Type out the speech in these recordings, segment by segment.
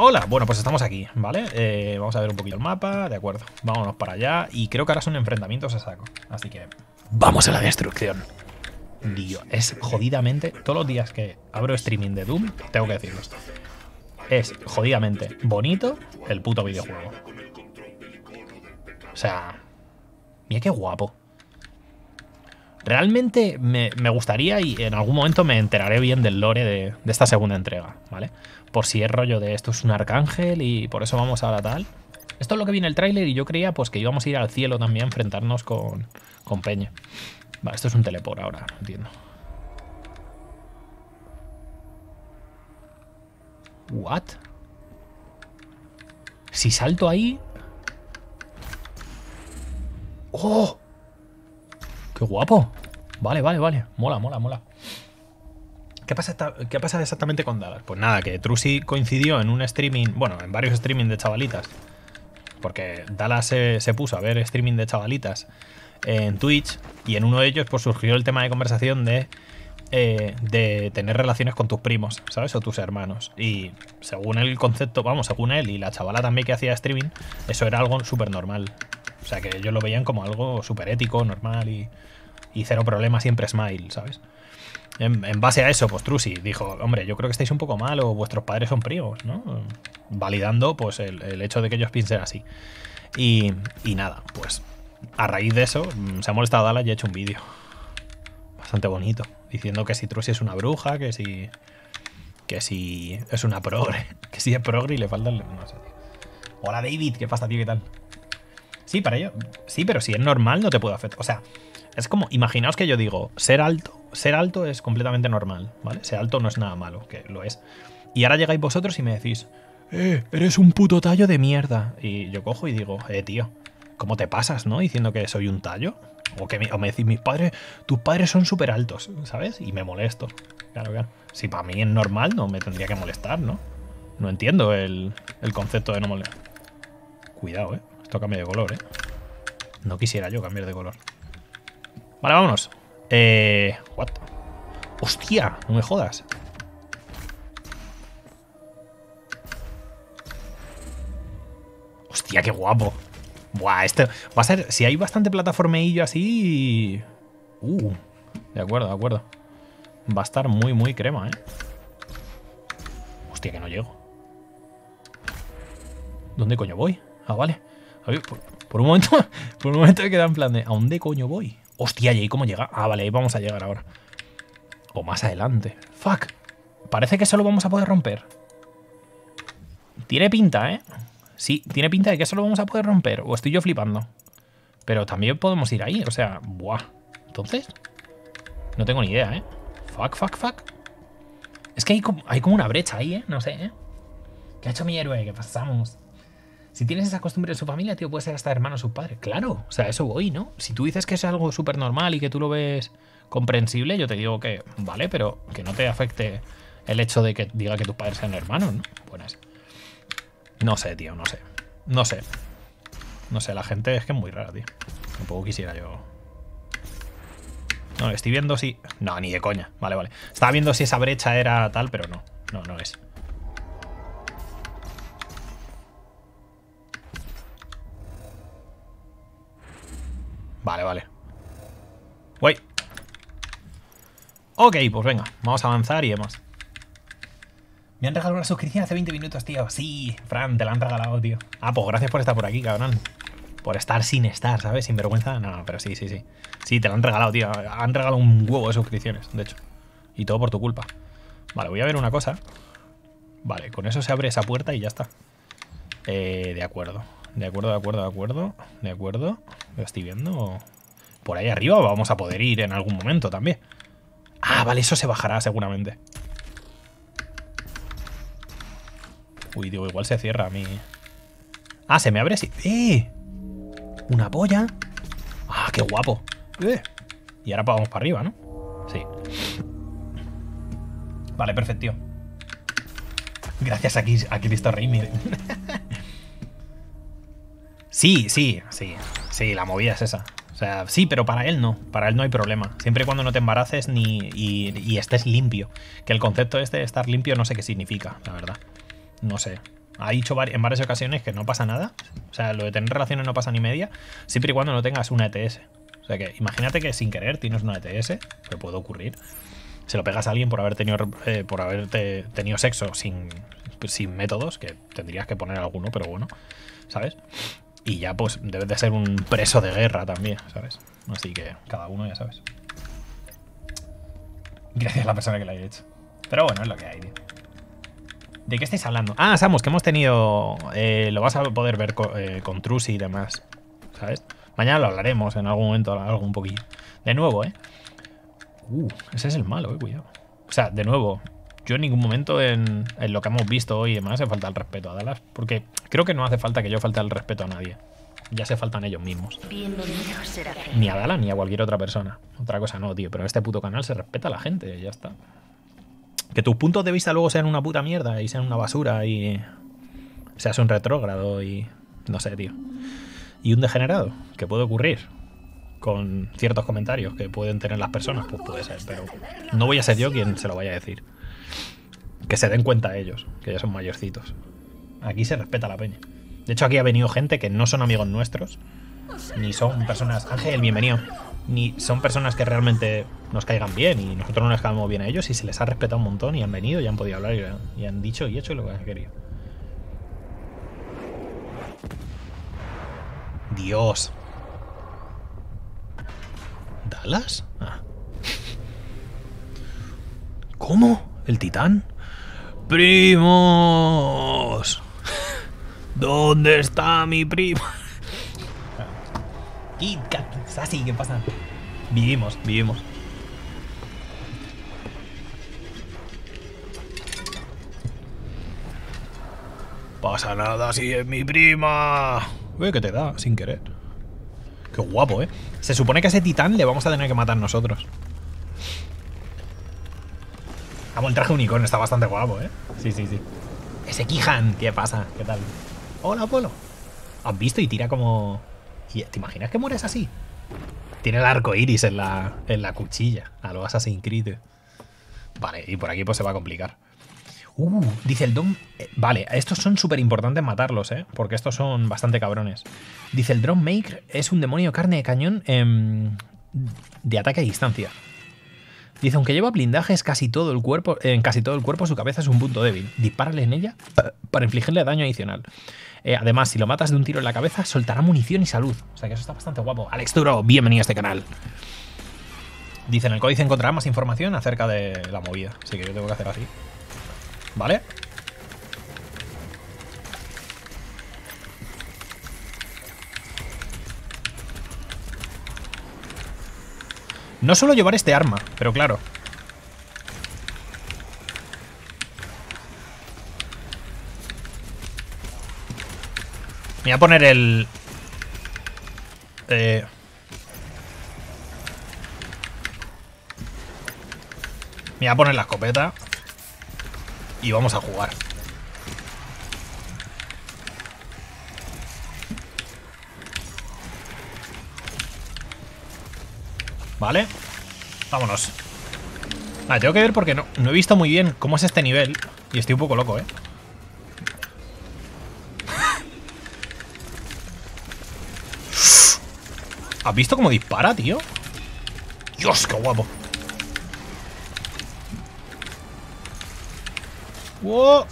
Hola, bueno, pues estamos aquí, ¿vale? Eh, vamos a ver un poquito el mapa, de acuerdo. Vámonos para allá y creo que ahora son enfrentamientos a saco. Así que vamos a la destrucción. Dios, es jodidamente, todos los días que abro streaming de Doom, tengo que decirlo. Es jodidamente bonito el puto videojuego. O sea, mira qué guapo. Realmente me, gustaría y en algún momento me enteraré bien del lore de, esta segunda entrega, ¿vale? Por si es rollo de esto es un arcángel y por eso vamos a la tal. Esto es lo que viene el tráiler y yo creía pues que íbamos a ir al cielo también a enfrentarnos con, con Peña. Vale, esto es un teleport ahora, entiendo. ¿What? Si salto ahí... ¡Oh! ¡Qué guapo! Vale, vale, vale. Mola, mola, mola. ¿Qué pasa, ¿Qué pasa exactamente con Dallas? Pues nada, que Trusi coincidió en un streaming, bueno, en varios streaming de chavalitas, porque Dallas se, puso a ver streaming de chavalitas en Twitch y en uno de ellos pues surgió el tema de conversación de, eh, de tener relaciones con tus primos, ¿sabes? O tus hermanos. Y según el concepto, vamos, según él y la chavala también que hacía streaming, eso era algo súper normal. O sea que ellos lo veían como algo súper ético, normal y, cero problema, siempre smile, ¿sabes? En, base a eso, pues Trusi dijo, hombre, yo creo que estáis un poco mal o vuestros padres son primos, ¿no? Validando pues el, hecho de que ellos piensen así. Y, nada, pues a raíz de eso mm, se ha molestado Dallas y ha hecho un vídeo. Bastante bonito. Diciendo que si Trusi es una bruja, que si... Que si es una progre. Que si es progre y le falta el... No sé, Hola David, ¿qué pasa, tío? ¿Qué tal? Sí, para ello. Sí, pero si es normal no te puede afectar. O sea, es como, imaginaos que yo digo, ser alto ser alto es completamente normal, ¿vale? Ser alto no es nada malo, que lo es. Y ahora llegáis vosotros y me decís, eh, eres un puto tallo de mierda. Y yo cojo y digo, eh, tío, ¿cómo te pasas, no? Diciendo que soy un tallo. O, que me, o me decís, mis padres, tus padres son súper altos, ¿sabes? Y me molesto. Claro, claro. Si para mí es normal, no me tendría que molestar, ¿no? No entiendo el, el concepto de no molestar. Cuidado, ¿eh? Esto cambia de color, ¿eh? No quisiera yo cambiar de color. Vale, vámonos. Eh... What? ¡Hostia! No me jodas. Hostia, qué guapo. Buah, este va a ser... Si hay bastante plataformeillo así... Uh, de acuerdo, de acuerdo. Va a estar muy, muy crema, ¿eh? Hostia, que no llego. ¿Dónde coño voy? Ah, vale. Por, un momento, por un momento me queda en plan de ¿a dónde coño voy? Hostia, ¿y ahí cómo llega? Ah, vale, ahí vamos a llegar ahora. O más adelante. Fuck. Parece que solo vamos a poder romper. Tiene pinta, ¿eh? Sí, tiene pinta de que solo vamos a poder romper. O estoy yo flipando. Pero también podemos ir ahí. O sea, buah. Entonces, no tengo ni idea, ¿eh? Fuck, fuck, fuck. Es que hay como, hay como una brecha ahí, ¿eh? No sé, ¿eh? ¿Qué ha hecho mi héroe? ¿Qué pasamos? Si tienes esa costumbre en su familia, tío, puede ser hasta hermano o su padre. Claro, o sea, eso voy, ¿no? Si tú dices que es algo súper normal y que tú lo ves comprensible, yo te digo que vale, pero que no te afecte el hecho de que diga que tus padres sean hermanos, ¿no? Buenas. No sé, tío, no sé. No sé. No sé, la gente es que es muy rara, tío. Tampoco quisiera yo. No, estoy viendo si. No, ni de coña. Vale, vale. Estaba viendo si esa brecha era tal, pero no. No, no es. Vale, vale. Uy. Ok, pues venga, vamos a avanzar y demás. Me han regalado una suscripción hace 20 minutos, tío. Sí, Fran, te la han regalado, tío. Ah, pues gracias por estar por aquí, cabrón. Por estar sin estar, ¿sabes? Sin vergüenza. No, pero sí, sí, sí. Sí, te la han regalado, tío. Han regalado un huevo de suscripciones, de hecho. Y todo por tu culpa. Vale, voy a ver una cosa. Vale, con eso se abre esa puerta y ya está. Eh, de acuerdo. De acuerdo, de acuerdo, de acuerdo. De acuerdo. Lo estoy viendo. Por ahí arriba vamos a poder ir en algún momento también. Ah, vale, eso se bajará seguramente. Uy, digo, igual se cierra a mí. Ah, se me abre así. ¡Eh! Una polla. Ah, qué guapo. ¡Eh! Y ahora vamos para arriba, ¿no? Sí. Vale, perfecto. Gracias a, a Cristo Rey. Sí, sí, sí. Sí, la movida es esa. O sea, sí, pero para él no. Para él no hay problema. Siempre y cuando no te embaraces ni, y, estés limpio. Que el concepto este de estar limpio no sé qué significa, la verdad. No sé. Ha dicho en varias ocasiones que no pasa nada. O sea, lo de tener relaciones no pasa ni media, siempre y cuando no tengas una ETS. O sea que imagínate que sin querer tienes una ETS, que puede ocurrir. Se lo pegas a alguien por haber tenido, eh, por haberte tenido sexo sin, sin métodos, que tendrías que poner alguno, pero bueno, ¿sabes? Y ya pues debes de ser un preso de guerra también, ¿sabes? Así que cada uno ya sabes. Gracias a la persona que lo haya hecho. Pero bueno, es lo que hay, tío. ¿De qué estáis hablando? Ah, Samus, que hemos tenido... Eh, lo vas a poder ver eh, con, Trusi y demás. ¿Sabes? Mañana lo hablaremos en algún momento, algo un poquillo. De nuevo, ¿eh? Uh, ese es el malo, eh, cuidado. O sea, de nuevo, yo en ningún momento en, en, lo que hemos visto hoy y demás hace falta el respeto a Dallas. Porque creo que no hace falta que yo falte el respeto a nadie. Ya se faltan ellos mismos. Ni a Dallas ni a cualquier otra persona. Otra cosa no, tío. Pero en este puto canal se respeta a la gente, ya está. Que tus puntos de vista luego sean una puta mierda y sean una basura y seas un retrógrado y no sé, tío. Y un degenerado, que puede ocurrir con ciertos comentarios que pueden tener las personas, pues puede ser, pero no voy a ser yo quien se lo vaya a decir. Que se den cuenta ellos, que ya son mayorcitos. Aquí se respeta la peña. De hecho, aquí ha venido gente que no son amigos nuestros, ni son personas. Ángel, bienvenido ni son personas que realmente nos caigan bien y nosotros no les caemos bien a ellos y se les ha respetado un montón y han venido y han podido hablar y, han dicho y hecho lo que han querido. Dios. ¿Dallas? Ah. ¿Cómo? ¿El titán? ¡Primos! ¿Dónde está mi primo? Kit Sassy, ¿qué pasa? Vivimos, vivimos. Pasa nada si es mi prima. Uy, ¿qué te da? Sin querer. Qué guapo, ¿eh? Se supone que a ese titán le vamos a tener que matar nosotros. Vamos, el traje unicornio está bastante guapo, ¿eh? Sí, sí, sí. Ese Kihan, ¿qué pasa? ¿Qué tal? Hola, Polo. ¿Has visto? Y tira como... ¿Te imaginas que mueres así? Tiene el arco iris en la, en la cuchilla, a lo Assassin's Creed. Vale, y por aquí pues se va a complicar. Uh, dice el Dom... Eh, vale, estos son súper importantes matarlos, ¿eh? Porque estos son bastante cabrones. Dice el Drone Maker es un demonio carne de cañón de ataque a distancia. Dice, aunque lleva blindajes casi todo el cuerpo, en casi todo el cuerpo, su cabeza es un punto débil. Dispárale en ella para infligirle daño adicional. Eh, además, si lo matas de un tiro en la cabeza, soltará munición y salud. O sea que eso está bastante guapo. Alex Duro, bienvenido a este canal. Dice, en el códice encontrará más información acerca de la movida. Así que yo tengo que hacer así. ¿Vale? No suelo llevar este arma, pero claro. Me voy a poner el... Eh... Me voy a poner la escopeta. Y vamos a jugar. Vale. Vámonos. Vale, tengo que ver porque no, no he visto muy bien cómo es este nivel. Y estoy un poco loco, ¿eh? ¿Has visto cómo dispara, tío? Dios, qué guapo. ¡Wow!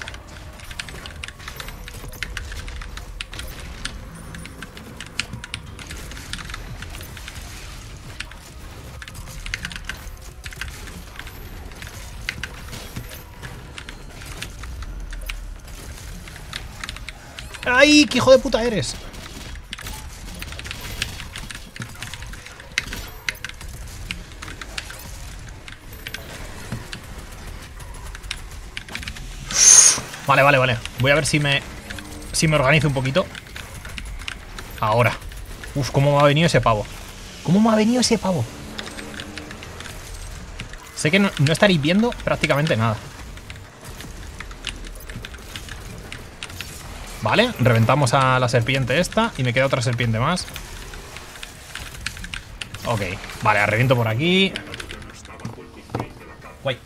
¡Ay, qué hijo de puta eres! Vale, vale, vale. Voy a ver si me si me organizo un poquito. Ahora. Uf, cómo me ha venido ese pavo. ¿Cómo me ha venido ese pavo? Sé que no estaréis viendo prácticamente nada. Vale, reventamos a la serpiente esta y me queda otra serpiente más. Ok, vale, reviento por aquí. Guay.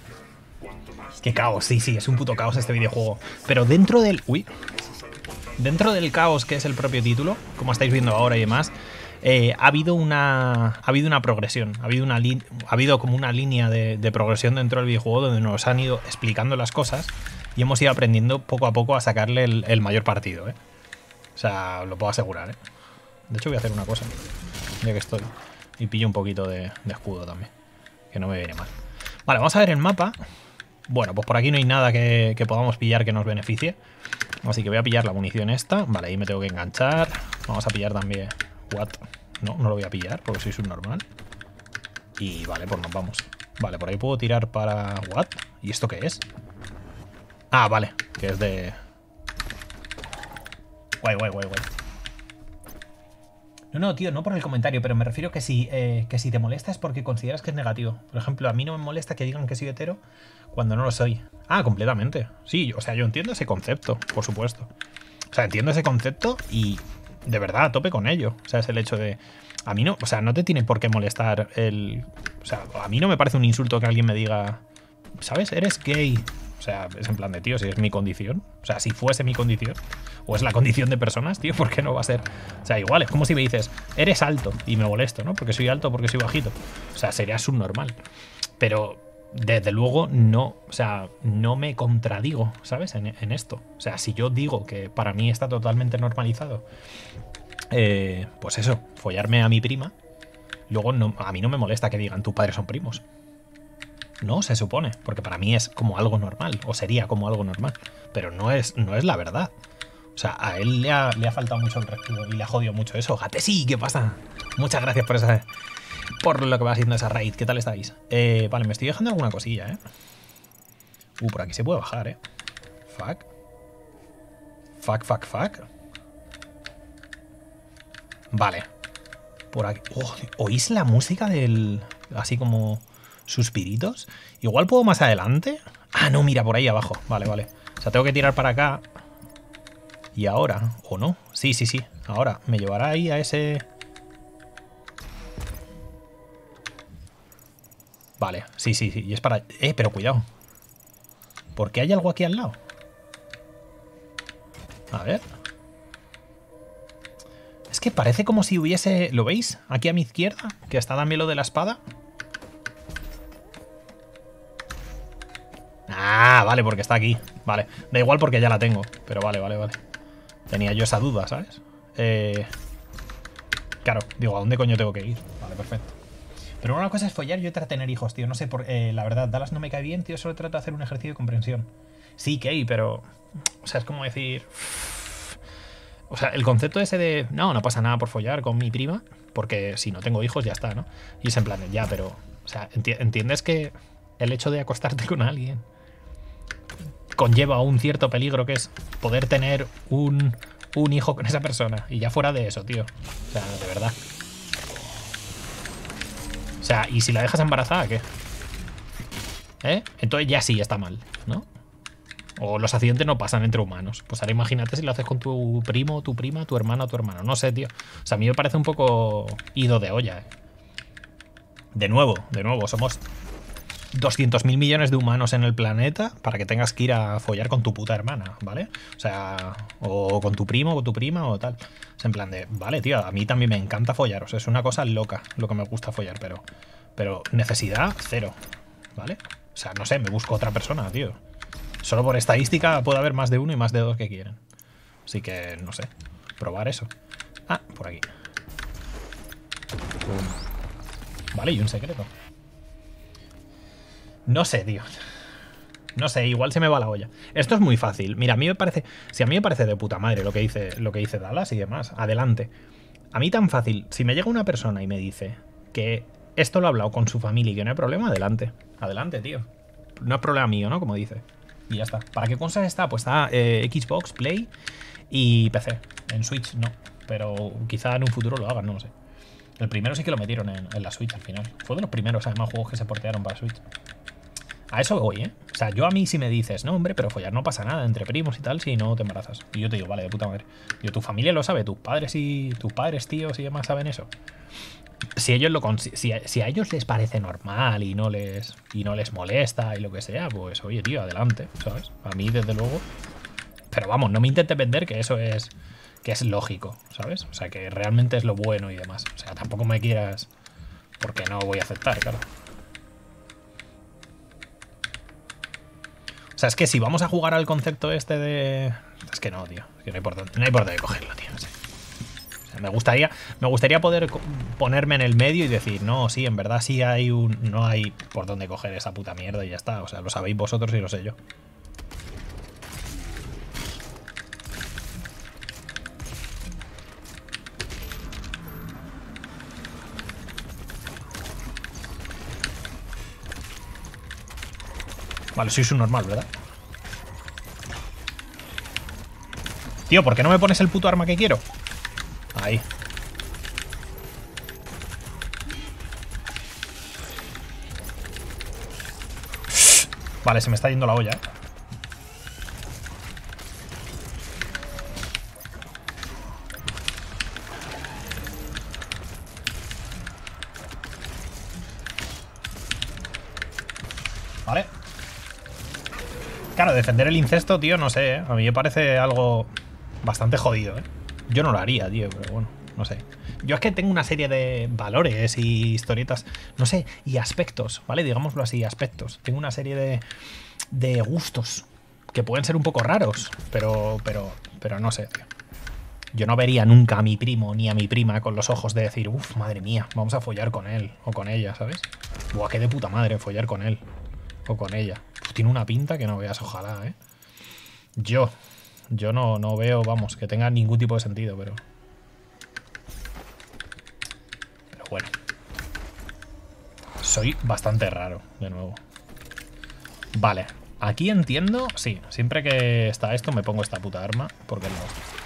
Qué caos, sí, sí, es un puto caos este videojuego. Pero dentro del... Uy. dentro del caos que es el propio título, como estáis viendo ahora y demás, eh, ha habido una ha habido una progresión, ha habido una ha habido como una línea de, progresión dentro del videojuego donde nos han ido explicando las cosas y hemos ido aprendiendo poco a poco a sacarle el, mayor partido, ¿eh? O sea, lo puedo asegurar, ¿eh? De hecho voy a hacer una cosa, ya que estoy, y pillo un poquito de, escudo también, que no me viene mal. Vale, vamos a ver el mapa. Bueno, pues por aquí no hay nada que, que podamos pillar que nos beneficie. Así que voy a pillar la munición esta. Vale, ahí me tengo que enganchar. Vamos a pillar también What? No, no lo voy a pillar porque soy subnormal. Y vale, pues nos vamos. Vale, por ahí puedo tirar para... ¿What? ¿Y esto qué es? Ah, vale, que es de... Guay, guay, guay, guay. No, no, tío, no por el comentario, pero me refiero que si, eh, que si te molesta es porque consideras que es negativo. Por ejemplo, a mí no me molesta que digan que soy hetero cuando no lo soy. Ah, completamente. Sí, o sea, yo entiendo ese concepto, por supuesto. O sea, entiendo ese concepto y de verdad a tope con ello. O sea, es el hecho de. A mí no, o sea, no te tiene por qué molestar el. O sea, a mí no me parece un insulto que alguien me diga. ¿Sabes? Eres gay. O sea, es en plan de, tío, si es mi condición. O sea, si fuese mi condición. O es la condición de personas, tío, ¿por qué no va a ser? O sea, igual, es como si me dices, eres alto. Y me molesto, ¿no? Porque soy alto, porque soy bajito. O sea, sería subnormal. Pero desde luego no, o sea, no me contradigo, ¿sabes? En, esto. O sea, si yo digo que para mí está totalmente normalizado, eh, pues eso, follarme a mi prima, luego a mí no me molesta que digan tus padres son primos. No, se supone, porque para mí es como algo normal, o sería como algo normal, pero no es, no es la verdad. O sea, a él le ha, le ha faltado mucho el respeto y le ha jodido mucho eso. Gate, sí, ¿qué pasa? Muchas gracias por esa por lo que va haciendo esa raid. ¿Qué tal estáis? Eh, vale, me estoy dejando alguna cosilla, ¿eh? Uh, por aquí se puede bajar, ¿eh? Fuck. Fuck, fuck, fuck. Vale. Por aquí. Oh, ¿Oís la música del... así como... suspiritos? Igual puedo más adelante. Ah, no, mira, por ahí abajo. Vale, vale. O sea, tengo que tirar para acá. Y ahora, ¿o no? Sí, sí, sí. Ahora, me llevará ahí a ese... Vale, sí, sí, sí. Y es para... Eh, pero cuidado. ¿Por qué hay algo aquí al lado? A ver. Es que parece como si hubiese... ¿Lo veis? Aquí a mi izquierda. Que está también lo de la espada. Ah, vale, porque está aquí. Vale. Da igual porque ya la tengo. Pero vale, vale, vale. Tenía yo esa duda, ¿sabes? Eh... Claro, digo, ¿a dónde coño tengo que ir? Vale, perfecto. Pero una cosa es follar y otra tener hijos, tío. No sé, por, eh, la verdad, Dallas no me cae bien, tío. Solo trato de hacer un ejercicio de comprensión. Sí, Kay, pero... O sea, es como decir... O sea, el concepto ese de... No, no pasa nada por follar con mi prima, porque si no tengo hijos ya está, ¿no? Y es en plan, ya, pero... O sea, entiendes que el hecho de acostarte con alguien conlleva un cierto peligro que es poder tener un, un hijo con esa persona. Y ya fuera de eso, tío. O sea, de verdad. O sea, ¿y si la dejas embarazada, qué? ¿Eh? Entonces ya sí está mal, ¿no? O los accidentes no pasan entre humanos. Pues ahora imagínate si lo haces con tu primo, tu prima, tu hermano, tu hermano. No sé, tío. O sea, a mí me parece un poco ido de olla, ¿eh? De nuevo, de nuevo, somos 200.000 millones de humanos en el planeta para que tengas que ir a follar con tu puta hermana, ¿vale? O sea, o con tu primo, o tu prima, o tal. Es en plan de, vale, tío, a mí también me encanta follar. O sea, es una cosa loca lo que me gusta follar, pero, pero necesidad cero, ¿vale? O sea, no sé, me busco otra persona, tío. Solo por estadística puede haber más de uno y más de dos que quieren. Así que, no sé, probar eso. Ah, por aquí. Vale, y un secreto. No sé, tío. No sé, igual se me va la olla. Esto es muy fácil. Mira, a mí me parece. Si a mí me parece de puta madre lo que dice, lo que dice Dallas y demás. Adelante. A mí tan fácil. Si me llega una persona y me dice que esto lo ha hablado con su familia y que no hay problema, adelante. Adelante, tío. No es problema mío, ¿no? Como dice. Y ya está. ¿Para qué cosas está? Pues está eh, Xbox, Play y PC. En Switch no. Pero quizá en un futuro lo hagan, no lo sé. El primero sí que lo metieron en, en la Switch al final. Fue de los primeros, además, juegos que se portearon para Switch. A eso voy, ¿eh? O sea, yo a mí si me dices, no, hombre, pero follar no pasa nada entre primos y tal si no te embarazas. Y yo te digo, vale, de puta madre. Yo, tu familia lo sabe, tus padres y tus padres, tíos y demás saben eso. Si ellos lo si, si, a ellos les parece normal y no les y no les molesta y lo que sea, pues oye, tío, adelante, ¿sabes? A mí desde luego Pero vamos, no me intentes vender que eso es que es lógico, ¿sabes? O sea, que realmente es lo bueno y demás. O sea, tampoco me quieras... Porque no voy a aceptar, claro. Sea, es que si vamos a jugar al concepto este de... Es que no, tío. Es que no hay por dónde, cogerlo, tío. O me gustaría, me gustaría poder ponerme en el medio y decir, no, sí, en verdad sí hay un... No hay por dónde coger esa puta mierda y ya está. O sea, lo sabéis vosotros y lo sé yo. Vale, soy su normal, ¿verdad? Tío, ¿por qué no me pones el puto arma que quiero? Ahí. Vale, se me está yendo la olla, ¿eh? Defender el incesto, tío, no sé, ¿eh? A mí me parece algo bastante jodido, ¿eh? Yo no lo haría, tío, pero bueno, no sé. Yo es que tengo una serie de valores y historietas, no sé, y aspectos, ¿vale? Digámoslo así, aspectos. Tengo una serie de, de gustos que pueden ser un poco raros, pero, pero, pero no sé, tío. Yo no vería nunca a mi primo ni a mi prima con los ojos de decir, uff, madre mía, vamos a follar con él o con ella, ¿sabes? Buah, qué de puta madre follar con él o con ella tiene una pinta que no veas, ojalá, ¿eh? Yo, yo no, no veo, vamos, que tenga ningún tipo de sentido, pero... Pero bueno. Soy bastante raro, de nuevo. Vale, aquí entiendo... Sí, siempre que está esto me pongo esta puta arma, porque no...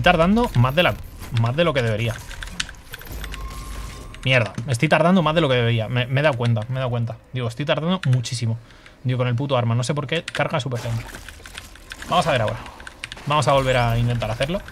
Estoy tardando más de, la, más de lo que debería. Mierda, estoy tardando más de lo que debería. Me, he dado cuenta, me he dado cuenta. Digo, estoy tardando muchísimo. Digo, con el puto arma. No sé por qué carga súper lento. Vamos a ver ahora. Vamos a volver a intentar hacerlo.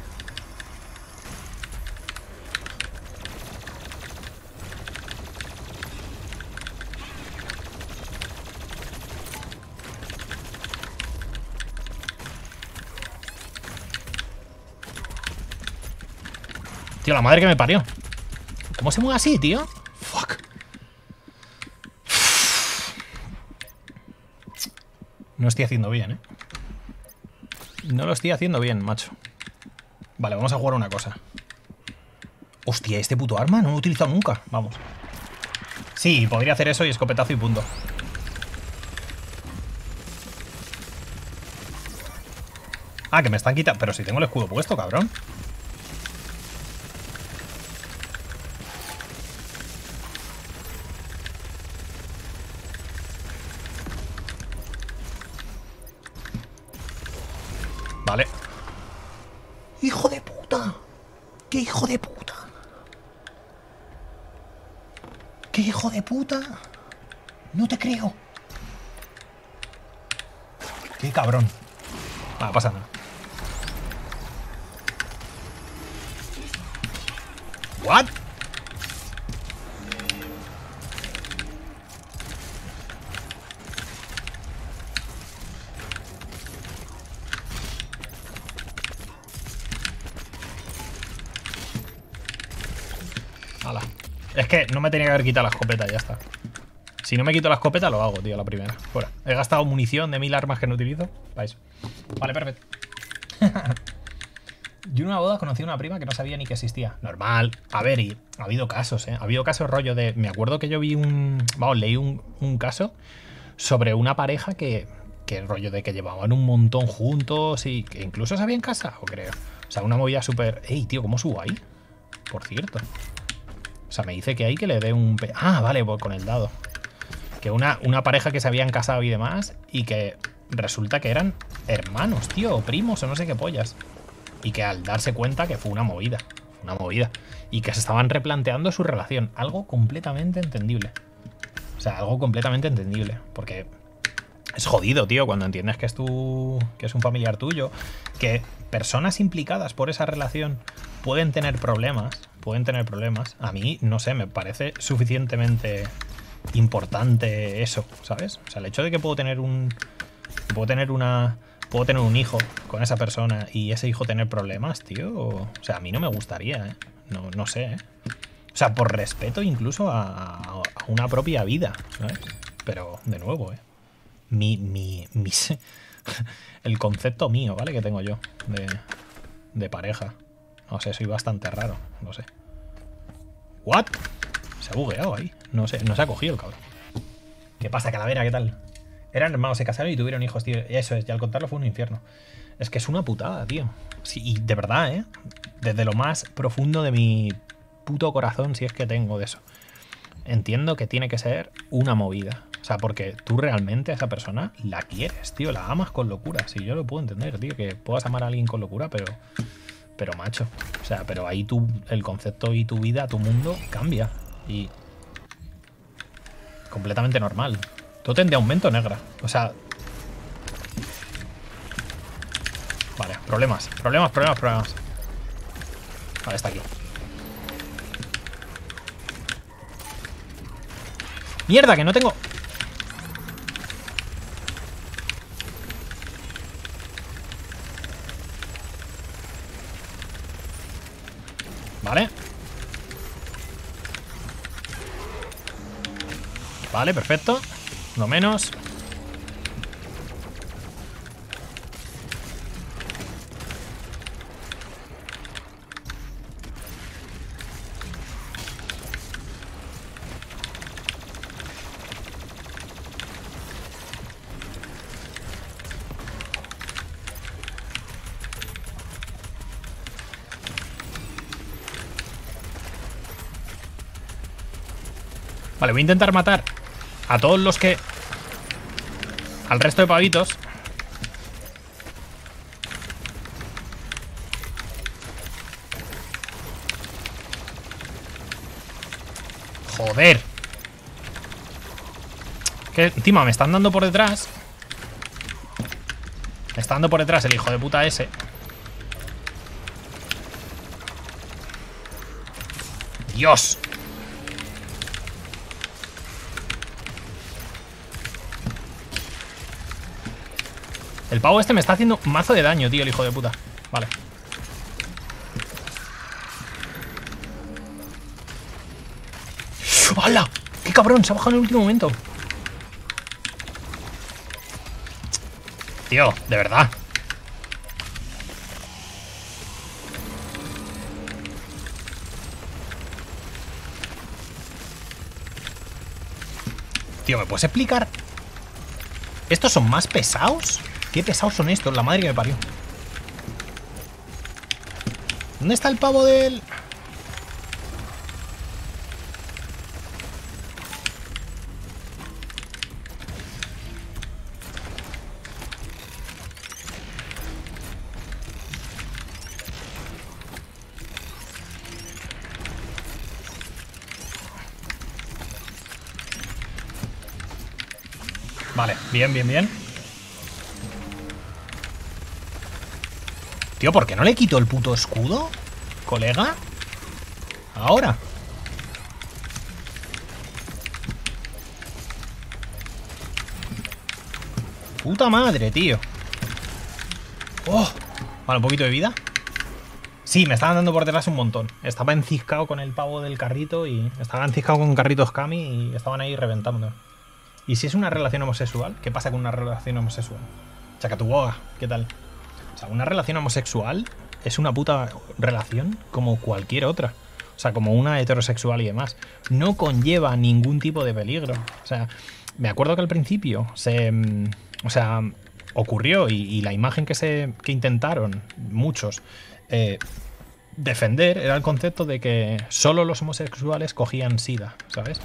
La madre que me parió. ¿Cómo se mueve así, tío? Fuck. No estoy haciendo bien, ¿eh? No lo estoy haciendo bien, macho. Vale, vamos a jugar una cosa. Hostia, este puto arma no lo he utilizado nunca. Vamos. Sí, podría hacer eso y escopetazo y punto. Ah, que me están quitando... Pero si tengo el escudo puesto, cabrón. puta? No te creo. Qué cabrón. Ah, pasa nada. What? Es que no tenía que haber quitado la escopeta, ya está. Si no me quito la escopeta, lo hago, tío, la primera. Fuera. He gastado munición de mil armas que no utilizo. Vais. Vale, perfecto. Yo en una boda conocí a una prima que no sabía ni que existía. Normal. A ver, y ha habido casos, ¿eh? Ha habido casos rollo de... Me acuerdo que yo vi un... Vamos, leí un, caso sobre una pareja que... Que rollo de que llevaban un montón juntos y que incluso se habían casado, creo. O sea, una movida súper... Ey, tío, ¿cómo subo ahí? Por cierto. Sea, me dice que hay que le dé un... Ah, vale, voy con el dado. Que una, una pareja que se habían casado y demás y que resulta que eran hermanos, tío, o primos o no sé qué pollas. Y que al darse cuenta que fue una movida, una movida. Y que se estaban replanteando su relación. Algo completamente entendible. O sea, algo completamente entendible. Porque es jodido, tío, cuando entiendes que es tu. que es un familiar tuyo. Que personas implicadas por esa relación pueden tener problemas. Pueden tener problemas. A mí, no sé, me parece suficientemente importante eso, ¿sabes? O sea, el hecho de que puedo tener un. Puedo tener una. Puedo tener un hijo con esa persona y ese hijo tener problemas, tío. O sea, a mí no me gustaría, ¿eh? No, no sé, ¿eh? O sea, por respeto incluso a, una propia vida, ¿sabes? Pero, de nuevo, ¿eh? mi, mi, el concepto mío, ¿vale? Que tengo yo de, de pareja. No sé, soy bastante raro, no sé. ¿What? Se ha bugueado ahí. No sé, no se ha cogido el cabrón. ¿Qué pasa, calavera? ¿Qué tal? Eran hermanos, se casaron y tuvieron hijos, tío. Eso es, y al contarlo fue un infierno. Es que es una putada, tío. Sí, y de verdad, ¿eh? Desde lo más profundo de mi puto corazón, si es que tengo de eso. Entiendo que tiene que ser una movida. Sea, porque tú realmente a esa persona la quieres, tío, la amas con locura. Si yo lo puedo entender, tío, que puedas amar a alguien con locura, pero. Pero macho. O sea, pero ahí tú, el concepto y tu vida, tu mundo cambia. Y. Completamente normal. Todo de aumento negra. O sea. Vale, problemas. Problemas, problemas, problemas. Vale, está aquí. ¡Mierda, que no tengo! Vale. Vale, perfecto. No menos. Vale, voy a intentar matar a todos los que... Al resto de pavitos. Joder. Que encima me están dando por detrás. Me está dando por detrás el hijo de puta ese. Dios. El pavo este me está haciendo mazo de daño, tío, el hijo de puta. Vale. ¡Hala! ¡Qué cabrón! Se ha bajado en el último momento. Tío, de verdad. Tío, ¿me puedes explicar? ¿Estos son más pesados? Qué pesados son estos, la madre que me parió. ¿Dónde está el pavo del...? Vale, bien, bien, bien. Tío, ¿por qué no le quito el puto escudo? ¿Colega? Ahora. Puta madre, tío. Oh. Vale, un poquito de vida. Sí, me estaban dando por detrás un montón. Estaba enciscado con el pavo del carrito y estaba enciscado con carritos Kami y estaban ahí reventando. ¿Y si es una relación homosexual? ¿Qué pasa con una relación homosexual? Chacatuboga, ¿qué tal? O sea, una relación homosexual es una puta relación como cualquier otra. O sea, como una heterosexual y demás. No conlleva ningún tipo de peligro. O sea, me acuerdo que al principio se. Mm, o sea, ocurrió y, la imagen que se. que intentaron muchos. Eh, defender era el concepto de que solo los homosexuales cogían SIDA, ¿sabes?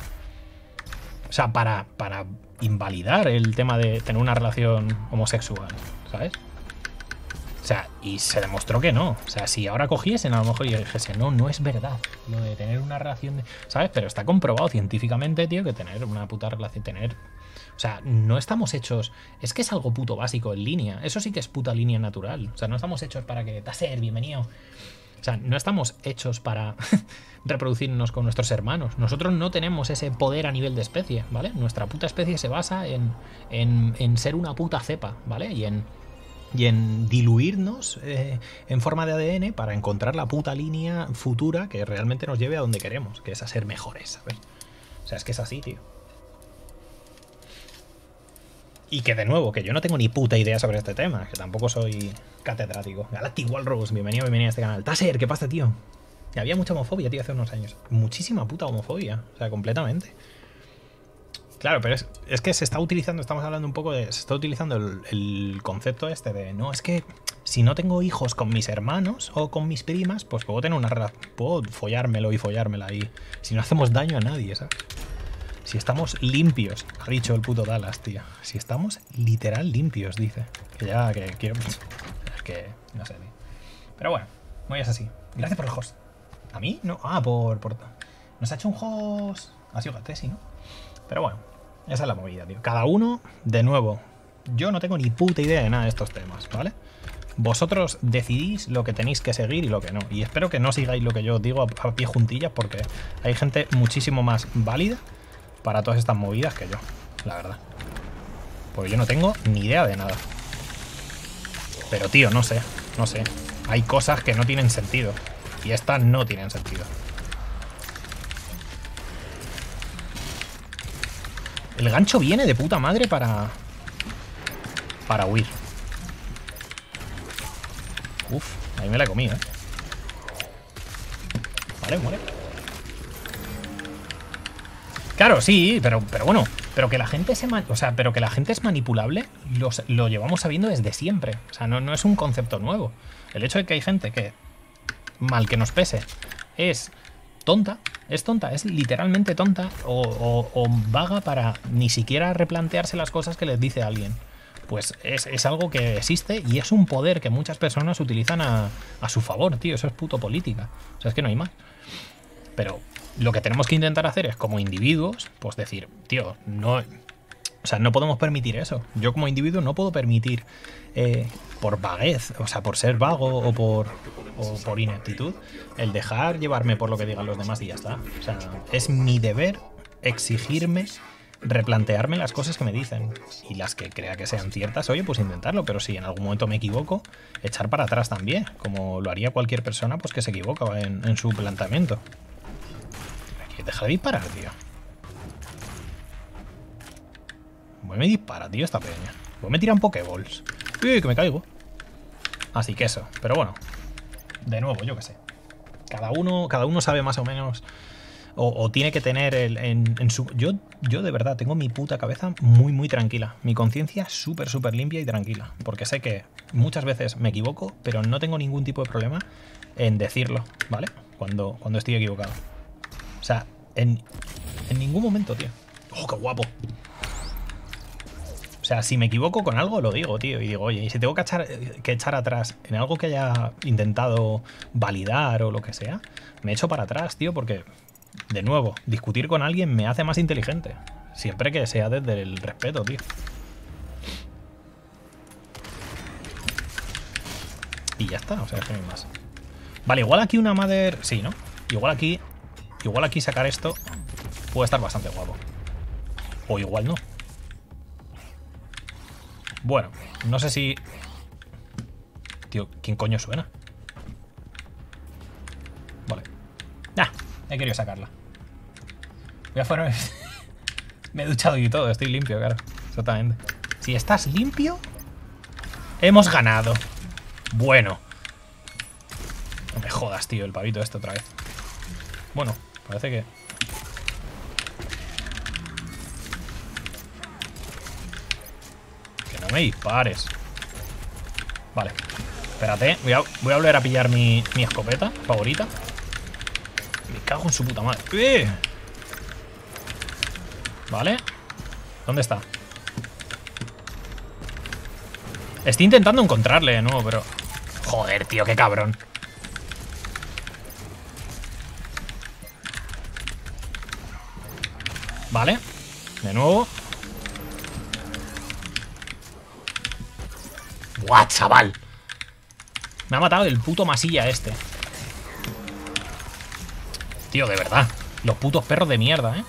O sea, para, para invalidar el tema de tener una relación homosexual, ¿sabes? O sea, y se demostró que no. O sea, si ahora cogiesen, a lo mejor y dijese, no, no es verdad. Lo de tener una relación de. ¿Sabes? Pero está comprobado científicamente, tío, que tener una puta relación, tener O sea, no estamos hechos. Es que es algo puto básico en línea. Eso sí que es puta línea natural. O sea, no estamos hechos para que. Taser, bienvenido. O sea, no estamos hechos para reproducirnos con nuestros hermanos. Nosotros no tenemos ese poder a nivel de especie, ¿vale? Nuestra puta especie se basa en, en, en ser una puta cepa, ¿vale? Y en, y en diluirnos eh, en forma de ADN para encontrar la puta línea futura que realmente nos lleve a donde queremos, que es a ser mejores, ¿sabes? O sea, es que es así, tío. Y que de nuevo, que yo no tengo ni puta idea sobre este tema, que tampoco soy catedrático. Galactic Walrus, bienvenido, bienvenido a este canal. Taser, ¿qué pasa, tío? Había mucha homofobia, tío, hace unos años. Muchísima puta homofobia, o sea, completamente. Claro, pero es, que se está utilizando, estamos hablando un poco de. Se está utilizando el, concepto este de. No, es que si no tengo hijos con mis hermanos o con mis primas, pues puedo tener una. Puedo follármelo y follármela ahí. Si no hacemos daño a nadie, ¿sabes? Si estamos limpios, ha dicho el puto Dallas, tío. Si estamos literal limpios, dice. Que ya, que quiero. Es que. No sé, tío. Pero bueno, muy es así. Gracias por el host. ¿A mí? No. Ah, por. por... Nos ha hecho un host. Ha sido Gatesi, ¿no? Pero bueno, esa es la movida, tío. Cada uno, de nuevo, yo no tengo ni puta idea de nada de estos temas, ¿vale? Vosotros decidís lo que tenéis que seguir y lo que no. Y espero que no sigáis lo que yo digo a, a pie juntillas porque hay gente muchísimo más válida para todas estas movidas que yo, la verdad. Porque yo no tengo ni idea de nada. Pero tío, no sé, no sé. Hay cosas que no tienen sentido. Y estas no tienen sentido. El gancho viene de puta madre para... Para huir. Uf, ahí me la he comido, ¿eh? Vale, muere. Claro, sí, pero, pero bueno, pero que la gente se o sea, pero que la gente es manipulable, lo, llevamos sabiendo desde siempre. O sea, no, no es un concepto nuevo. El hecho de que hay gente que, mal que nos pese, es tonta, es tonta, es literalmente tonta o, vaga para ni siquiera replantearse las cosas que les dice alguien. Pues es, es, algo que existe y es un poder que muchas personas utilizan a, a, su favor, tío. Eso es puto política. O sea, es que no hay más. Pero lo que tenemos que intentar hacer es, como individuos, pues decir, tío, no. O sea, no podemos permitir eso. Yo como individuo no puedo permitir eh, por vaguez, o sea, por ser vago o por, o por ineptitud, el dejar llevarme por lo que digan los demás y ya está. O sea, es mi deber exigirme replantearme las cosas que me dicen y las que crea que sean ciertas, oye, pues intentarlo, pero si en algún momento me equivoco, echar para atrás también, como lo haría cualquier persona pues que se equivoca en, en su planteamiento. Deja de disparar, tío. Voy me dispara, tío, esta peña. Voy me tiran pokeballs. Uy, que me caigo. Así que eso. Pero bueno. De nuevo, yo qué sé. Cada uno, cada uno sabe más o menos. O, tiene que tener el, en, en, su. Yo, yo de verdad tengo mi puta cabeza muy, muy tranquila. Mi conciencia súper, súper limpia y tranquila. Porque sé que muchas veces me equivoco, pero no tengo ningún tipo de problema en decirlo, ¿vale? Cuando, cuando estoy equivocado. O sea, en, en ningún momento, tío. ¡Oh, qué guapo! O sea, si me equivoco con algo, lo digo, tío. Y digo, oye, y si tengo que echar, que echar atrás en algo que haya intentado validar o lo que sea, me echo para atrás, tío, porque, de nuevo, discutir con alguien me hace más inteligente. Siempre que sea desde el respeto, tío. Y ya está, o sea, es que no hay más. Vale, igual aquí una madre... Sí, ¿no? Igual aquí... Igual aquí sacar esto puede estar bastante guapo. O igual no. Bueno, no sé si... Tío, ¿quién coño suena? Vale. Ah, he querido sacarla. Voy a. Me he duchado y todo, estoy limpio, claro. Exactamente. Si estás limpio, hemos ganado. Bueno. No me jodas, tío, el pavito este otra vez. Bueno, parece que... me dispares. Vale. Espérate, voy a, voy a volver a pillar mi, mi escopeta favorita. Me cago en su puta madre. ¡Eh! Vale. ¿Dónde está? Estoy intentando encontrarle de nuevo, pero... Joder, tío, qué cabrón. Vale. De nuevo. Chaval! Me ha matado el puto masilla este. Tío, de verdad. Los putos perros de mierda, ¿eh?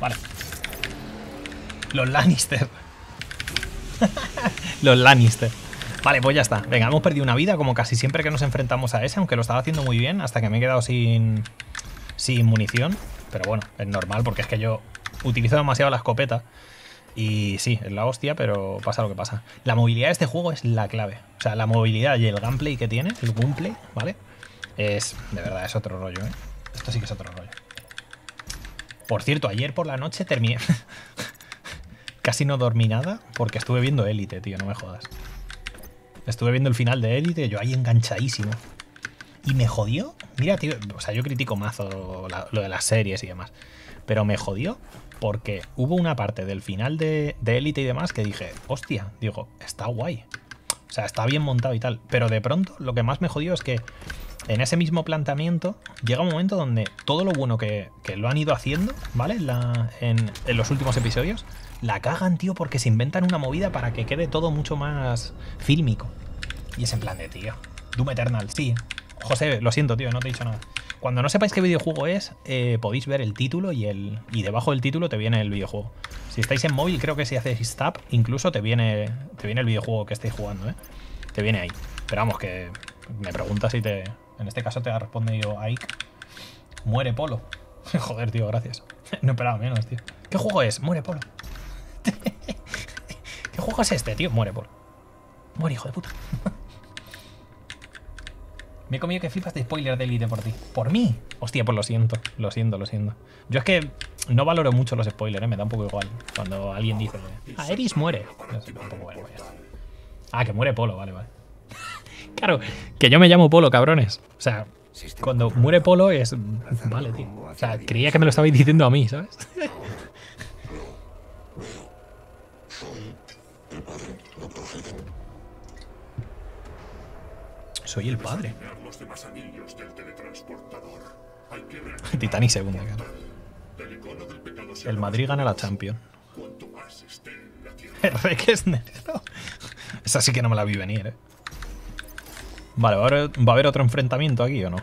Vale. Los Lannister. Los Lannister. Vale, pues ya está. Venga, hemos perdido una vida como casi siempre que nos enfrentamos a ese, aunque lo estaba haciendo muy bien hasta que me he quedado sin, sin munición. Pero bueno, es normal porque es que yo utilizo demasiado la escopeta. Y sí, es la hostia, pero pasa lo que pasa. La movilidad de este juego es la clave. O sea, la movilidad y el gameplay que tiene, el gameplay, ¿vale? Es, de verdad, es otro rollo, ¿eh? Esto sí que es otro rollo. Por cierto, ayer por la noche terminé... Casi no dormí nada porque estuve viendo Élite, tío, no me jodas. Estuve viendo el final de Élite, yo ahí enganchadísimo. Y me jodió. Mira, tío, o sea, yo critico mazo lo de las series y demás. Pero me jodió porque hubo una parte del final de Élite y demás que dije, hostia, digo, está guay. O sea, está bien montado y tal. Pero de pronto lo que más me jodió es que en ese mismo planteamiento llega un momento donde todo lo bueno que, lo han ido haciendo, ¿vale? en, en, los últimos episodios, la cagan, tío, porque se inventan una movida para que quede todo mucho más fílmico. Y es en plan de, tío, Doom Eternal, sí. José, lo siento, tío, no te he dicho nada. Cuando no sepáis qué videojuego es, eh, podéis ver el título y, el, y debajo del título te viene el videojuego. Si estáis en móvil, creo que si haces tap, incluso te viene, te viene el videojuego que estéis jugando, ¿eh? Te viene ahí. Pero vamos, que me preguntas si te... En este caso te ha respondido Ike. Muere Polo. Joder, tío, gracias. No esperaba menos, tío. ¿Qué juego es? Muere Polo. ¿Qué juego es este, tío? Muere Polo. Muere, hijo de puta. Me he comido que flipas de spoiler de Elite por ti. ¿Por mí? Hostia, pues lo siento. Lo siento, lo siento. Yo es que no valoro mucho los spoilers, ¿eh? Me da un poco igual. Cuando alguien dice... Ah, Eris muere. Ah, que muere Polo, vale, vale. claro, que yo me llamo Polo, cabrones. O sea, cuando muere Polo es... Vale, tío. O sea, creía que me lo estabais diciendo a mí, ¿sabes? Soy el padre. Titanic segunda. El Madrid gana la Champions. El Rek es negro. Esa sí que no me la vi venir, eh. Vale, ¿va a, haber, otro enfrentamiento aquí o no?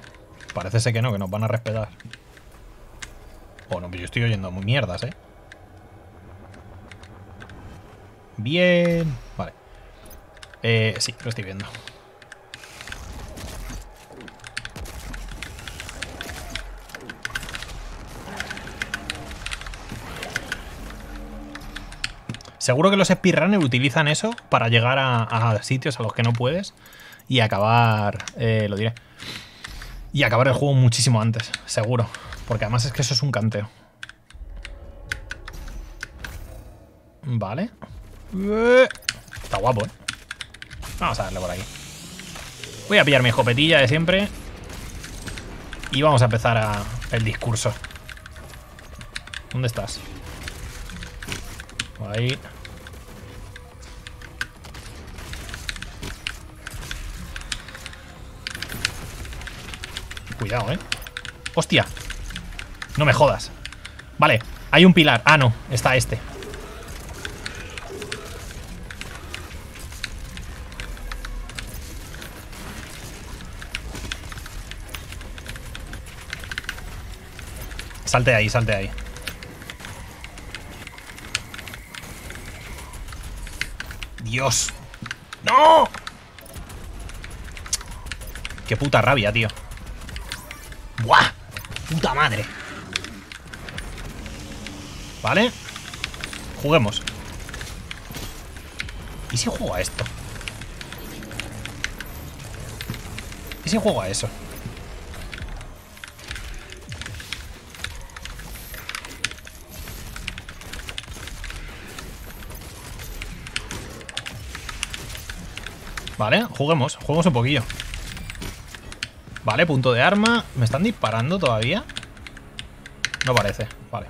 Parece ser que no, que nos van a respetar. O no, pero yo estoy oyendo muy mierdas, eh. Bien. Vale. Eh, sí, lo estoy viendo. Seguro que los speedrunners utilizan eso para llegar a, sitios a los que no puedes y acabar, eh, lo diré, y acabar el juego muchísimo antes, seguro. Porque además es que eso es un canteo. Vale. Está guapo, ¿eh? Vamos a darle por ahí. Voy a pillar mi escopetilla de siempre. Y vamos a empezar el discurso. ¿Dónde estás? Ahí. Cuidado, ¿eh? ¡Hostia! No me jodas. Vale, hay un pilar. Ah, no, está este. Salte ahí, salte ahí. Dios. ¡No! Qué puta rabia, tío. ¡Buah! ¡Puta madre! ¿Vale? Juguemos. ¿Y si juego a esto? ¿Y si juego a eso? Vale, juguemos, juguemos un poquillo Vale, punto de arma ¿Me están disparando todavía? No parece, vale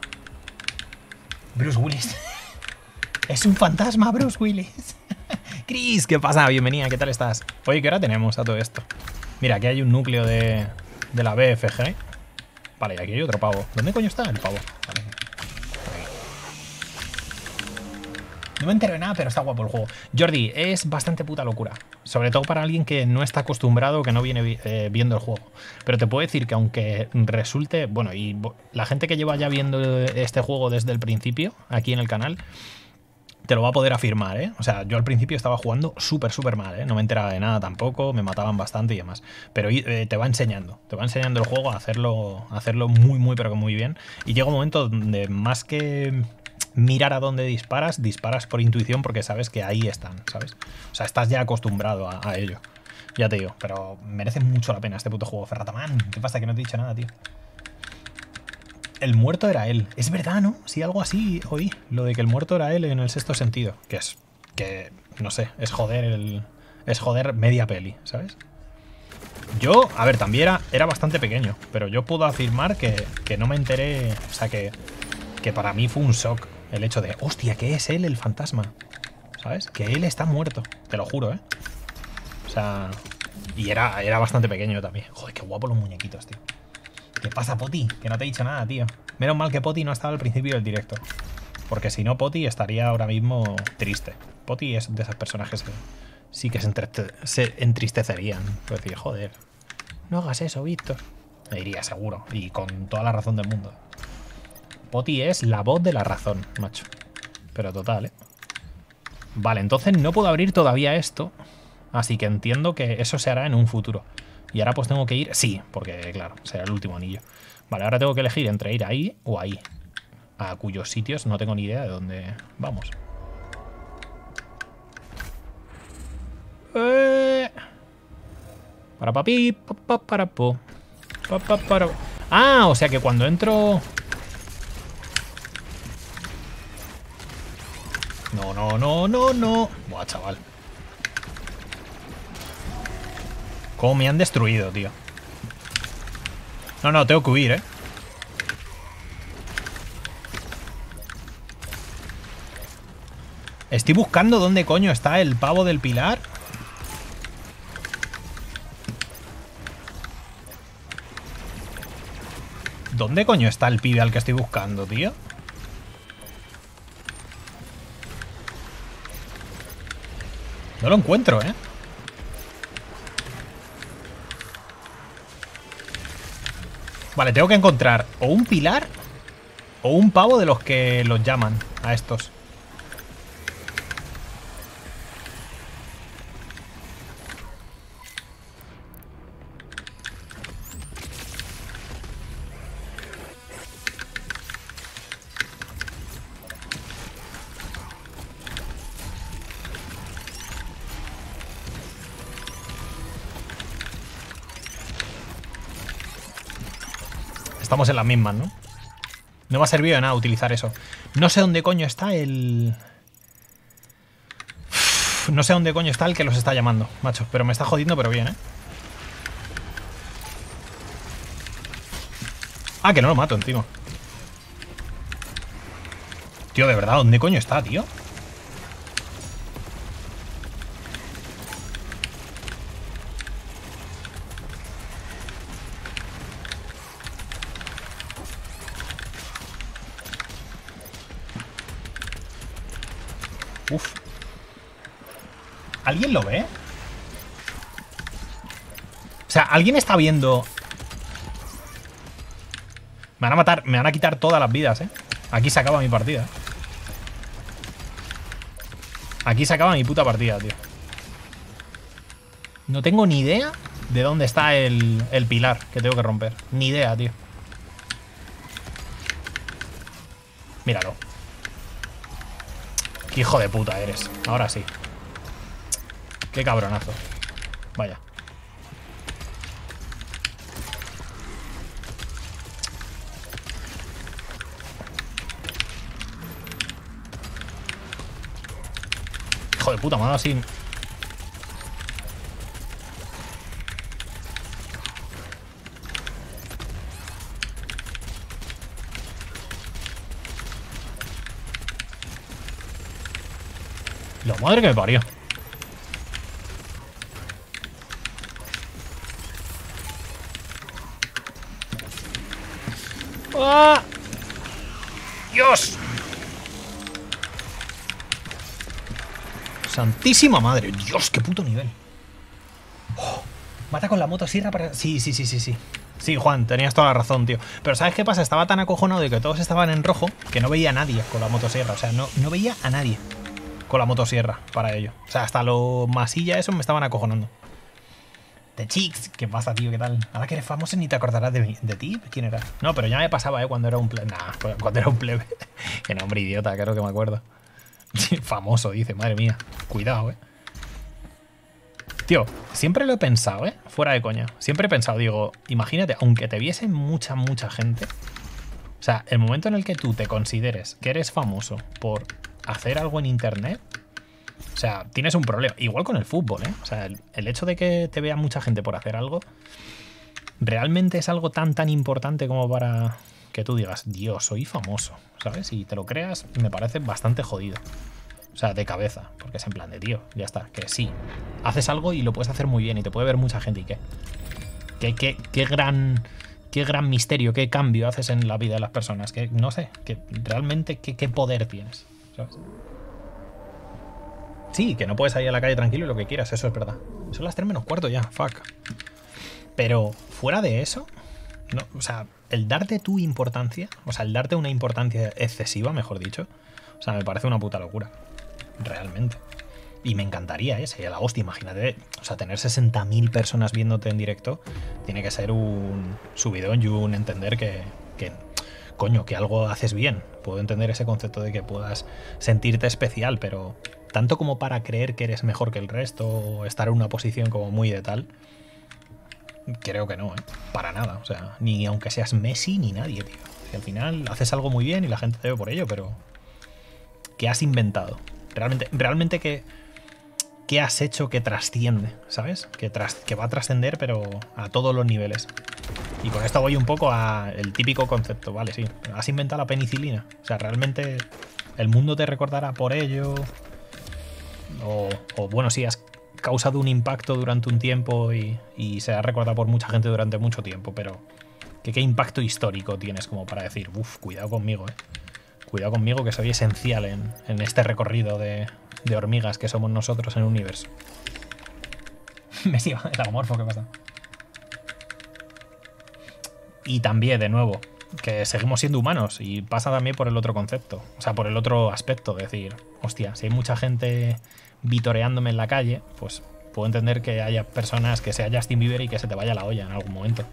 Bruce Willis Es un fantasma, Bruce Willis Chris, ¿qué pasa? Bienvenida, ¿qué tal estás? Oye, ¿qué hora tenemos a todo esto? Mira, aquí hay un núcleo de, de la BFG Vale, y aquí hay otro pavo ¿Dónde coño está el pavo? No me entero de nada, pero está guapo el juego. Jordi, es bastante puta locura. Sobre todo para alguien que no está acostumbrado, que no viene eh, viendo el juego. Pero te puedo decir que aunque resulte... Bueno, y la gente que lleva ya viendo este juego desde el principio, aquí en el canal, te lo va a poder afirmar, ¿eh? O sea, yo al principio estaba jugando súper, súper mal, ¿eh? No me enteraba de nada tampoco, me mataban bastante y demás. Pero eh, te va enseñando, te va enseñando el juego a hacerlo, a hacerlo muy, muy, pero que muy bien. Y llega un momento donde más que mirar a dónde disparas, disparas por intuición porque sabes que ahí están, ¿sabes? O sea, estás ya acostumbrado a, ello. Ya te digo, pero merece mucho la pena este puto juego. Ferrataman, ¿qué pasa? Que no te he dicho nada, tío. El muerto era él. Es verdad, ¿no? Sí, algo así oí. Lo de que el muerto era él en el sexto sentido. Que es. Que. No sé. Es joder el. Es joder media peli, ¿sabes? Yo, a ver, también era, era bastante pequeño. Pero yo puedo afirmar que, que no me enteré. O sea, que. Que para mí fue un shock el hecho de, hostia, que es él el fantasma. ¿Sabes? Que él está muerto. Te lo juro, ¿eh? O sea... Y era, era bastante pequeño también. Joder, qué guapo los muñequitos, tío. ¿Qué pasa, Poti? Que no te he dicho nada, tío. Menos mal que Poti no estaba al principio del directo. Porque si no, Poti estaría ahora mismo triste. Poti es de esas personajes que sí que se, entristecerían. Pues decir, joder, no hagas eso, Víctor. Me diría seguro. Y con toda la razón del mundo. Poti es la voz de la razón, macho. Pero total, ¿eh? Vale, entonces no puedo abrir todavía esto. Así que entiendo que eso se hará en un futuro. Y ahora pues tengo que ir... Sí, porque claro, será el último anillo. Vale, ahora tengo que elegir entre ir ahí o ahí. A cuyos sitios no tengo ni idea de dónde vamos. Eh. Para papi, pa, para po. para. Ah, o sea que cuando entro No, no, no, no, no. Buah, chaval. Cómo me han destruido, tío. No, no, tengo que huir, ¿eh? Estoy buscando dónde coño está el pavo del pilar. ¿Dónde coño está el pibe al que estoy buscando, tío? No lo encuentro, ¿eh? Vale, tengo que encontrar o un pilar o un pavo de los que los llaman a estos. En las mismas, ¿no? No me ha servido de nada utilizar eso. No sé dónde coño está el... No sé dónde coño está el que los está llamando, macho. Pero me está jodiendo, pero bien, ¿eh? Ah, que no lo mato encima. Tío, de verdad, ¿dónde coño está, tío? Uf. ¿Alguien lo ve? O sea, ¿alguien está viendo? Me van a matar, me van a quitar todas las vidas, ¿eh? Aquí se acaba mi partida. Aquí se acaba mi puta partida, tío. No tengo ni idea de dónde está el, el pilar que tengo que romper. Ni idea, tío. Hijo de puta eres. Ahora sí. Qué cabronazo. Vaya. Hijo de puta, ha así madre que me parió. ¡Ah! ¡Dios! Santísima madre. Dios, qué puto nivel. Oh, mata con la motosierra para... Sí, sí, sí, sí, sí. Sí, Juan, tenías toda la razón, tío. Pero ¿sabes qué pasa? Estaba tan acojonado de que todos estaban en rojo que no veía a nadie con la motosierra. O sea, no, no veía a nadie con la motosierra para ello. O sea, hasta lo masilla eso me estaban acojonando. The Chicks, ¿qué pasa, tío? ¿Qué tal? Ahora que eres famoso ni te acordarás de, de ti. ¿Quién era? No, pero ya me pasaba, ¿eh? Cuando era un plebe. Nah, cuando era un plebe. Qué nombre idiota, claro que me acuerdo. famoso, dice, madre mía. Cuidado, ¿eh? Tío, siempre lo he pensado, ¿eh? Fuera de coña. Siempre he pensado, digo, imagínate, aunque te viese mucha, mucha gente. O sea, el momento en el que tú te consideres que eres famoso por hacer algo en internet, o sea, tienes un problema. Igual con el fútbol, ¿eh? O sea, el, el, hecho de que te vea mucha gente por hacer algo, realmente es algo tan, tan importante como para que tú digas, Dios, soy famoso, ¿sabes? Y te lo creas, me parece bastante jodido. O sea, de cabeza, porque es en plan de tío, ya está, que sí. Haces algo y lo puedes hacer muy bien y te puede ver mucha gente y qué. Qué, qué, qué gran qué gran misterio, qué cambio haces en la vida de las personas. Que no sé, que realmente qué, qué poder tienes. Sí, que no puedes salir a la calle tranquilo y lo que quieras, eso es verdad. Son las 3 menos cuarto ya, fuck. Pero fuera de eso, no, o sea, el darte tu importancia, o sea, el darte una importancia excesiva, mejor dicho, o sea, me parece una puta locura realmente. Y me encantaría, ¿eh? Sería la hostia, imagínate. O sea, tener 60.000 personas viéndote en directo tiene que ser un subidón y un entender que, que, coño, que algo haces bien. Puedo entender ese concepto de que puedas sentirte especial, pero tanto como para creer que eres mejor que el resto o estar en una posición como muy de tal, creo que no, ¿eh? Para nada. O sea, ni aunque seas Messi ni nadie, tío. Si al final haces algo muy bien y la gente te ve por ello, pero... ¿Qué has inventado? Realmente, realmente que, que has hecho que trasciende, ¿sabes? Que, va a trascender, pero a todos los niveles. Y con esto voy un poco al típico concepto, vale, sí. Has inventado la penicilina. O sea, realmente el mundo te recordará por ello. O, bueno, sí, has causado un impacto durante un tiempo y, y se ha recordado por mucha gente durante mucho tiempo, pero ¿qué, qué impacto histórico tienes como para decir, uff, cuidado conmigo, eh? Cuidado conmigo que soy esencial en, en este recorrido de, de, hormigas que somos nosotros en el universo. Me sigo el agomorfo, ¿qué pasa? Y también, de nuevo, que seguimos siendo humanos y pasa también por el otro concepto, o sea, por el otro aspecto, de decir, hostia, si hay mucha gente vitoreándome en la calle, pues puedo entender que haya personas que sea Justin Bieber y que se te vaya la olla en algún momento,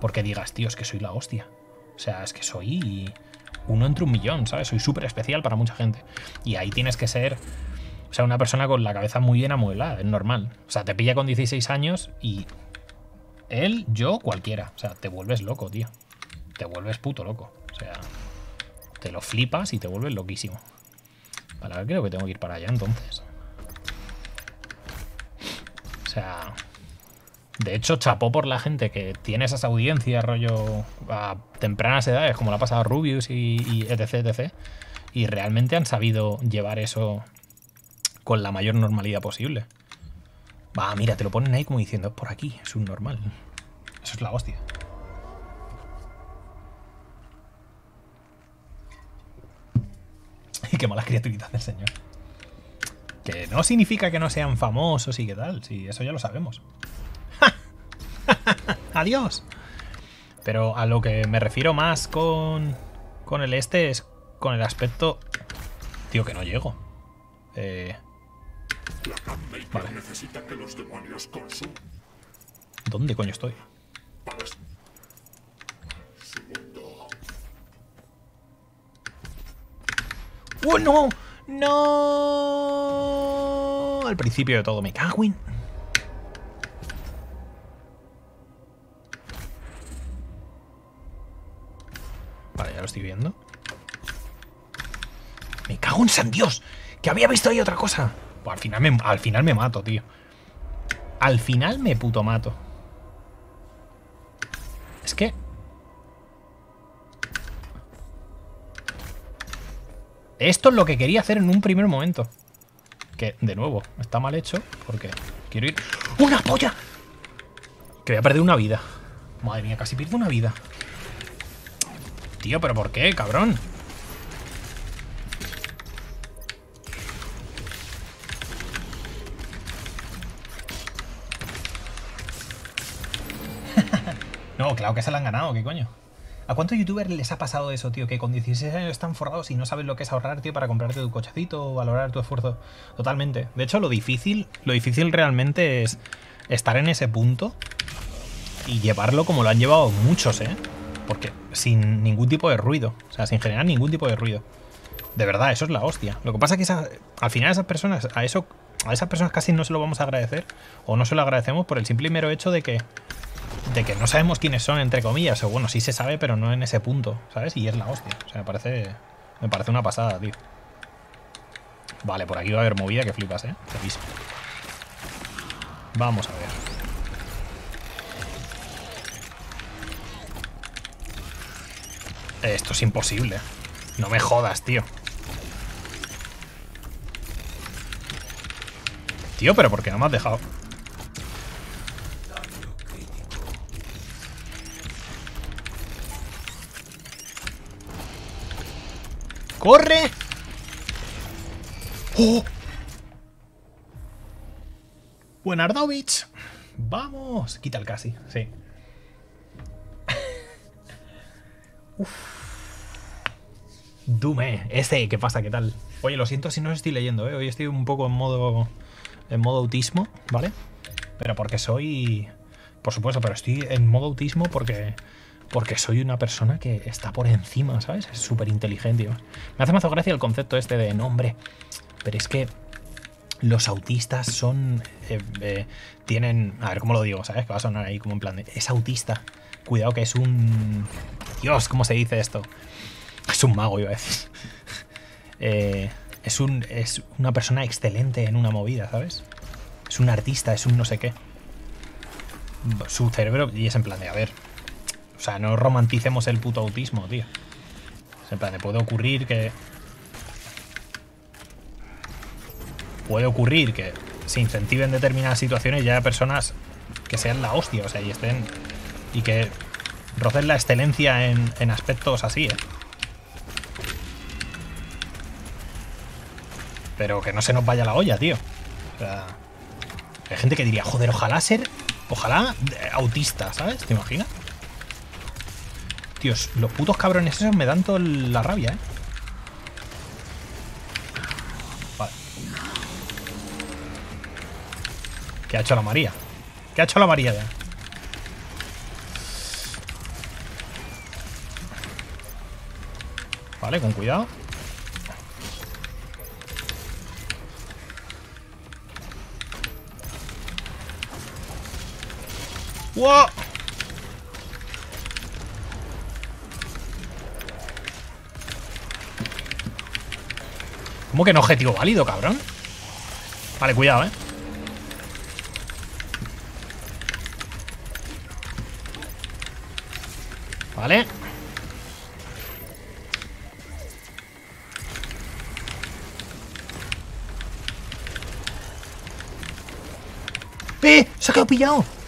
porque digas, tío, es que soy la hostia. O sea, es que soy uno entre un millón, ¿sabes? Soy súper especial para mucha gente. Y ahí tienes que ser, o sea, una persona con la cabeza muy bien amueblada, es normal. O sea, te pilla con 16 años y él, yo, cualquiera. O sea, te vuelves loco, tío. Te vuelves puto loco. O sea, te lo flipas y te vuelves loquísimo. Vale, creo que tengo que ir para allá entonces. O sea, de hecho, chapó por la gente que tiene esas audiencias, rollo, a tempranas edades, como la ha pasado Rubius y, y etc, etc. Y realmente han sabido llevar eso con la mayor normalidad posible. Va, mira, te lo ponen ahí como diciendo, es por aquí, es un normal. Eso es la hostia. Y qué malas criaturitas del señor. Que no significa que no sean famosos y qué tal, sí, eso ya lo sabemos. Adiós. Pero a lo que me refiero más con, con el este es con el aspecto... Tío, que no llego. Eh... Vale. necesita que los demonios consuman. ¿Dónde coño estoy? ¡Oh, no! ¡No! Al principio de todo, me cago en... Vale, ya lo estoy viendo. Me cago en San Dios. Que había visto ahí otra cosa. Al final me, al final me mato, tío. Al final me puto mato. Es que... Esto es lo que quería hacer en un primer momento. Que, de nuevo, está mal hecho porque quiero ir... ¡Una polla! Que voy a perder una vida. Madre mía, casi pierdo una vida. Tío, ¿pero por qué, cabrón? No, claro que se la han ganado, ¿qué coño? ¿A cuántos youtubers les ha pasado eso, tío? Que con 16 años están forrados y no sabes lo que es ahorrar, tío, para comprarte tu cochecito o valorar tu esfuerzo. Totalmente. De hecho, lo difícil, lo difícil realmente es estar en ese punto y llevarlo como lo han llevado muchos, ¿eh? Porque sin ningún tipo de ruido. O sea, sin generar ningún tipo de ruido. De verdad, eso es la hostia. Lo que pasa es que al final esas personas, a eso, a esas personas casi no se lo vamos a agradecer. O no se lo agradecemos por el simple y mero hecho de que. De que no sabemos quiénes son, entre comillas. O bueno, sí se sabe, pero no en ese punto. ¿Sabes? Y es la hostia. O sea, me parece. Me parece una pasada, tío. Vale, por aquí va a haber movida que flipas, eh. Vamos a ver. Esto es imposible. No me jodas, tío. Tío, pero ¿por qué no me has dejado? ¡Corre! ¡Oh! Buenardovich. Vamos. Quita el casi, sí. Dume, ese, ¿qué pasa? ¿Qué tal? Oye, lo siento si no os estoy leyendo, ¿eh? Hoy estoy un poco en modo. en modo autismo, ¿vale? Pero porque soy. Por supuesto, pero estoy en modo autismo porque. Porque soy una persona que está por encima, ¿sabes? Es súper inteligente. Me hace más gracia el concepto este de nombre. Pero es que. Los autistas son. eh, eh, tienen. A ver, ¿cómo lo digo? ¿Sabes? Que va a sonar ahí como en plan de. Es autista. Cuidado que es un. Dios, ¿cómo se dice esto? Es un mago, iba a decir. Eh, es, un, es una persona excelente en una movida, ¿sabes? Es un artista, es un no sé qué. Su cerebro, y es en plan de, a ver. O sea, no romanticemos el puto autismo, tío. En plan de, puede ocurrir que. Puede ocurrir que se incentiven determinadas situaciones y haya personas que sean la hostia, o sea, y estén. Y que rocen la excelencia en, en aspectos así, ¿eh? Pero que no se nos vaya la olla, tío. O sea, hay gente que diría, joder, ojalá ser. Ojalá eh, autista, ¿sabes? ¿Te imaginas? Tíos, los putos cabrones esos me dan toda la rabia, ¿eh? Vale. ¿Qué ha hecho la María? ¿Qué ha hecho la María ya? Vale, con cuidado. ¡Wow! ¿Cómo que no objetivo válido, cabrón? Vale, cuidado, eh. Vale. ¡Eh! ¡Se ha quedado pillado!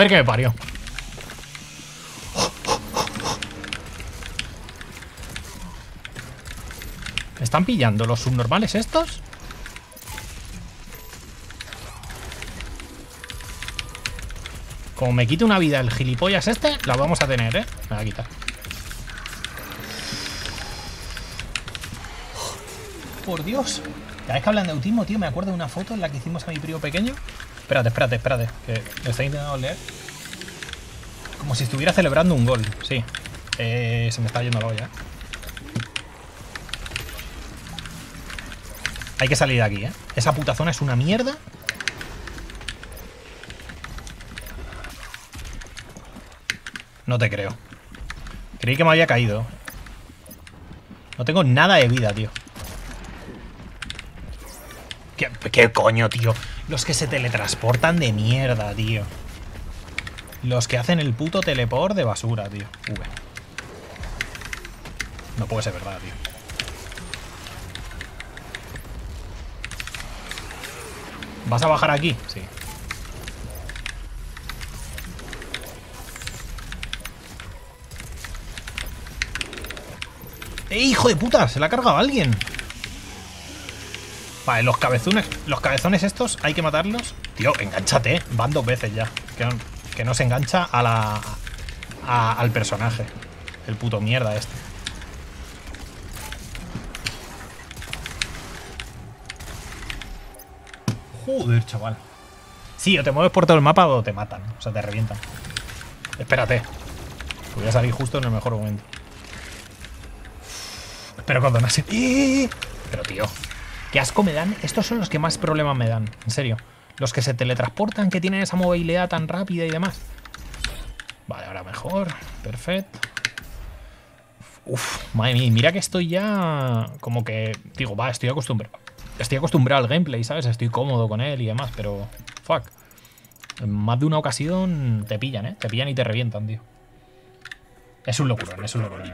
La madre que me parió. ¿Me están pillando los subnormales estos? Como me quite una vida el gilipollas este, la vamos a tener, ¿eh? Me va a quitar. Por Dios. Cada vez que hablan de autismo, tío, me acuerdo de una foto en la que hicimos a mi primo pequeño. Espérate, espérate, espérate. Que lo está intentando leer. Como si estuviera celebrando un gol, sí. Eh, se me está yendo la olla. Hay que salir de aquí, ¿eh? Esa puta zona es una mierda. No te creo. Creí que me había caído. No tengo nada de vida, tío. ¿Qué, qué coño, tío? Los que se teletransportan de mierda, tío. Los que hacen el puto teleport de basura, tío. V. No puede ser verdad, tío. ¿Vas a bajar aquí? Sí. ¡Eh, hijo de puta! Se la ha cargado alguien. Vale, los cabezones, los cabezones estos hay que matarlos. Tío, enganchate, ¿eh? van dos veces ya. Que no, se engancha a la, al personaje. El puto mierda este. Joder, chaval. Sí, o te mueves por todo el mapa o te matan. O sea, te revientan. Espérate. Voy a salir justo en el mejor momento. Pero cuando no se... ¡Eh! Pero tío, qué asco me dan. Estos son los que más problemas me dan. En serio. Los que se teletransportan, que tienen esa movilidad tan rápida y demás. Vale, ahora mejor. Perfecto. Uf, madre mía, mira que estoy ya como que digo, va, estoy acostumbrado. Estoy acostumbrado al gameplay, ¿sabes? Estoy cómodo con él y demás, pero fuck. En más de una ocasión te pillan, ¿eh? Te pillan y te revientan, tío. Es un locurón, es un locurón.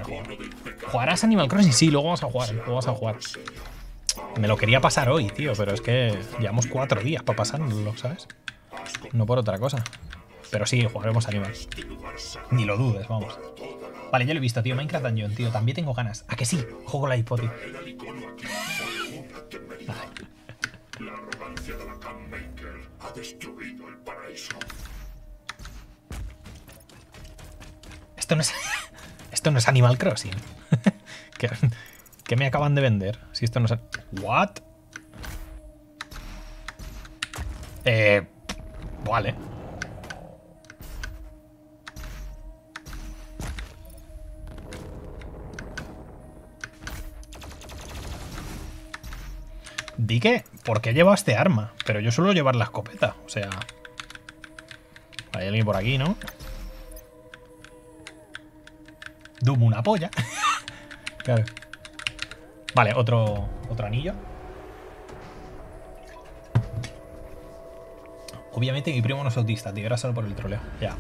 ¿Jugarás Animal Crossing? Sí, luego vamos a jugar, luego vamos a jugar. Me lo quería pasar hoy, tío, pero es que llevamos cuatro días para pasárnoslo, ¿sabes? No por otra cosa. Pero sí, jugaremos Animal. Ni lo dudes, vamos. Vale, ya lo he visto, tío. Minecraft Dungeon, tío. También tengo ganas. ¿A que sí? Juego la hipo, tío. Esto no es. Esto no es Animal Crossing. ¿Qué, qué me acaban de vender? Si esto no es. ¿What? Eh. Vale. Di que, ¿por qué lleva este arma? Pero yo suelo llevar la escopeta, o sea... Hay alguien por aquí, ¿no? Doom una polla. claro. Vale, otro, otro anillo. Obviamente mi primo no es autista, tío. Era solo por el troleo. Ya.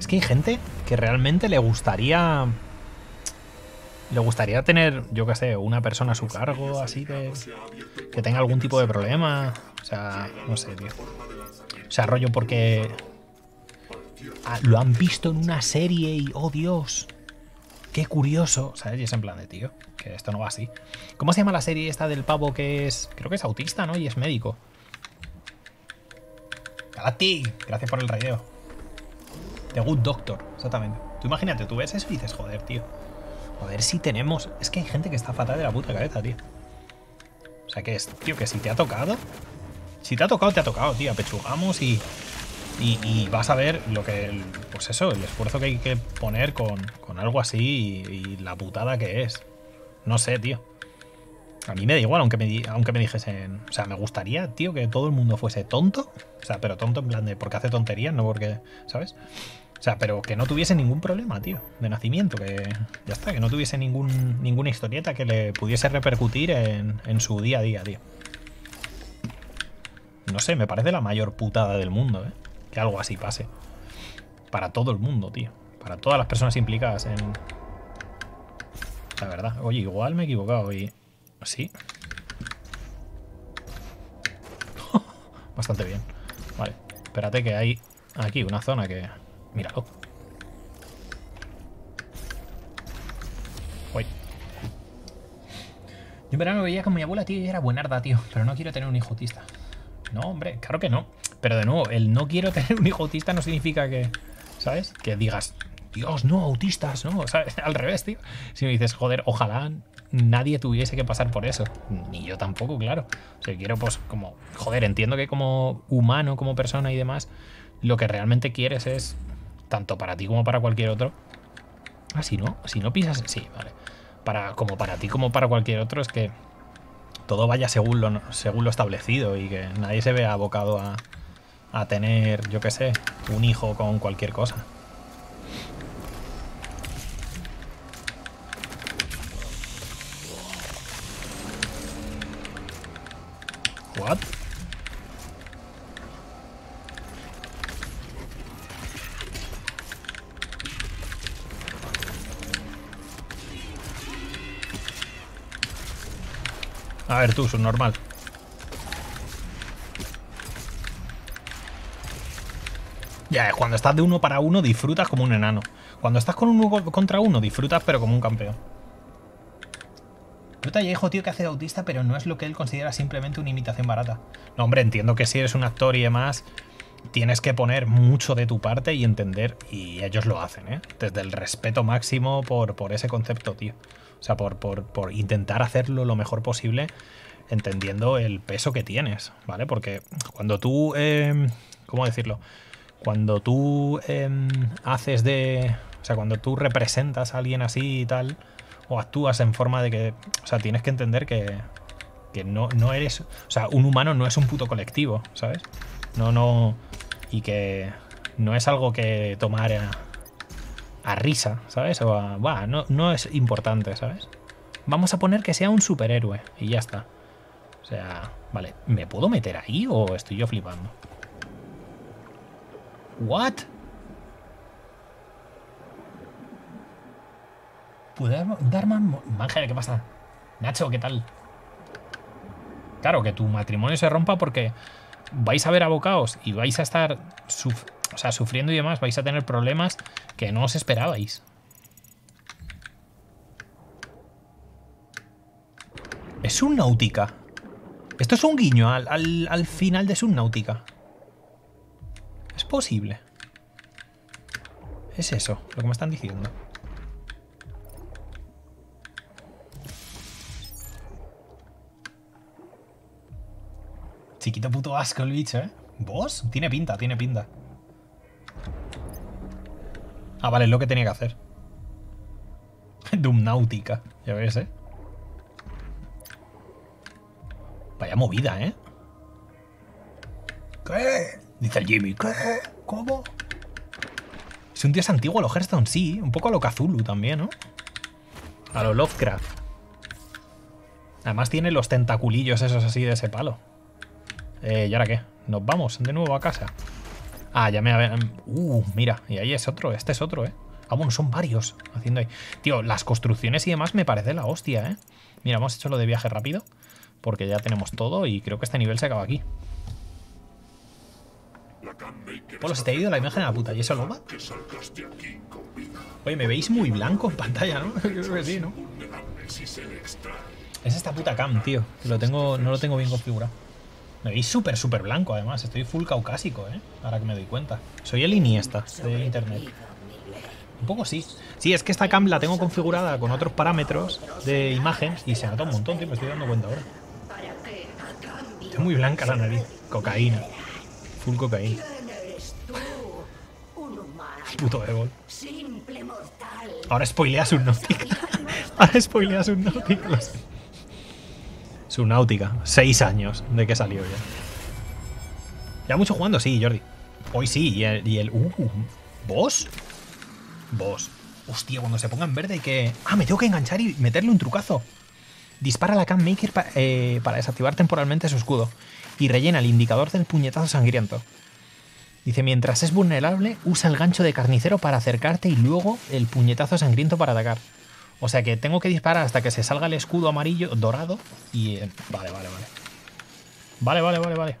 Es que hay gente que realmente le gustaría... Le gustaría tener, yo qué sé, una persona a su cargo, así que... Que tenga algún tipo de problema. O sea, no sé, tío. O sea, rollo porque... ah, lo han visto en una serie y, oh Dios, qué curioso. ¿Sabes? Y es en plan de, tío, que esto no va así. ¿Cómo se llama la serie esta del pavo que es... Creo que es autista, ¿no? Y es médico. Galactic, gracias por el raideo. The Good Doctor, exactamente. Tú imagínate, tú ves eso y dices, joder, tío. Joder, si tenemos... Es que hay gente que está fatal de la puta cabeza, tío. O sea, que es, tío, que si te ha tocado... Si te ha tocado, te ha tocado, tío. Apechugamos y... Y, vas a ver lo que... pues eso, el esfuerzo que hay que poner con, con algo así y, la putada que es. No sé, tío. A mí me da igual, aunque me, aunque me dijesen... O sea, me gustaría, tío, que todo el mundo fuese tonto. O sea, pero tonto en plan de porque hace tonterías, no porque... ¿Sabes? O sea, pero que no tuviese ningún problema, tío, de nacimiento, que ya está, que no tuviese ningún, ninguna historieta que le pudiese repercutir en, en su día a día, tío. No sé, me parece la mayor putada del mundo, ¿eh? Que algo así pase. Para todo el mundo, tío. Para todas las personas implicadas en... La verdad. Oye, igual me he equivocado y... Sí. Bastante bien. Vale. Espérate que hay aquí una zona que... Míralo. Uy. Yo en verano veía con mi abuela, tío, y era buenarda, tío. Pero no quiero tener un hijo autista. No, hombre, claro que no. Pero de nuevo, el no quiero tener un hijo autista no significa que... ¿Sabes? Que digas, Dios, no, autistas, no. ¿Sabes? Al revés, tío. Si me dices, joder, ojalá nadie tuviese que pasar por eso. Ni yo tampoco, claro. O sea, quiero, pues, como... Joder, entiendo que como humano, como persona y demás, lo que realmente quieres es, tanto para ti como para cualquier otro... Ah, si no, si no pisas... Sí, vale. Para, como para ti como para cualquier otro es que todo vaya según lo, según lo establecido y que nadie se vea abocado a, a tener, yo qué sé, un hijo con cualquier cosa. What? A ver tú, subnormal. Ya, cuando estás de uno para uno disfrutas como un enano. Cuando estás con uno contra uno disfrutas pero como un campeón. Ya hijo tío que hace de autista, pero no es lo que él considera simplemente una imitación barata. No, hombre, entiendo que si eres un actor y demás, tienes que poner mucho de tu parte y entender, y ellos lo hacen, ¿eh? Desde el respeto máximo por, por ese concepto, tío. O sea, por, por, por intentar hacerlo lo mejor posible, entendiendo el peso que tienes, ¿vale? Porque cuando tú, eh, ¿cómo decirlo? Cuando tú eh, haces de... O sea, cuando tú representas a alguien así y tal, o actúas en forma de que... O sea, tienes que entender que, que no, no eres... O sea, un humano no es un puto colectivo, ¿sabes? No, no... Y que no es algo que tomar a, a risa, ¿sabes? O a... Bah, no, no es importante, ¿sabes? Vamos a poner que sea un superhéroe y ya está. O sea, vale, ¿me puedo meter ahí o estoy yo flipando? ¿What? ¿Puede dar más... ¿qué pasa? Nacho, ¿qué tal? Claro, que tu matrimonio se rompa porque vais a ver abocados y vais a estar o sea, sufriendo y demás, vais a tener problemas que no os esperabais. Es Subnautica. Esto es un guiño al, al, al final de Subnautica. Es posible. Es eso, lo que me están diciendo. Chiquito puto asco el bicho, ¿eh? ¿Vos? Tiene pinta, tiene pinta. Ah, vale, es lo que tenía que hacer. Dumnáutica, ya ves, ¿eh? Vaya movida, ¿eh? ¿Qué? Dice el Jimmy, ¿qué? ¿Cómo? Es un dios antiguo, lo Hearthstone, sí. Un poco a lo Cthulhu también, ¿no? A lo Lovecraft. Además tiene los tentaculillos esos así de ese palo. Eh, ¿Y ahora qué? ¿Nos vamos de nuevo a casa? Ah, ya me... Uh, mira, y ahí es otro, este es otro, ¿eh? Ah, bueno, son varios haciendo ahí. Tío, las construcciones y demás me parece la hostia, ¿eh? Mira, hemos hecho lo de viaje rápido, porque ya tenemos todo y creo que este nivel se acaba aquí. Polo, se te ha ido la imagen a la puta, ¿y eso lo va? Oye, me veis muy blanco en pantalla, ¿no? Creo que sí, ¿no? Es esta puta cam, tío. Lo tengo, no lo tengo bien configurado. Me veis súper, súper blanco, además. Estoy full caucásico, ¿eh? Ahora que me doy cuenta. Soy el Iniesta de internet. Un poco sí. Sí, es que esta cam la tengo configurada con otros parámetros de imagen y se nota un montón, tío. Me estoy dando cuenta ahora. Está muy blanca la nariz. Cocaína. Full cocaína. Puto Evol. Ahora spoileas un náutica. Ahora spoileas un náutica. Subnáutica. Seis años de que salió ya. Ya mucho jugando, sí, Jordi. Hoy sí, y el... Y el uh, ¿Boss? Boss. Hostia, cuando se ponga en verde hay que... Ah, me tengo que enganchar y meterle un trucazo. Dispara la Cam Maker pa eh, para desactivar temporalmente su escudo. Y rellena el indicador del puñetazo sangriento. Dice, mientras es vulnerable, usa el gancho de carnicero para acercarte y luego el puñetazo sangriento para atacar. O sea que tengo que disparar hasta que se salga el escudo amarillo, dorado. Y... Eh, vale, vale, vale. Vale, vale, vale, vale.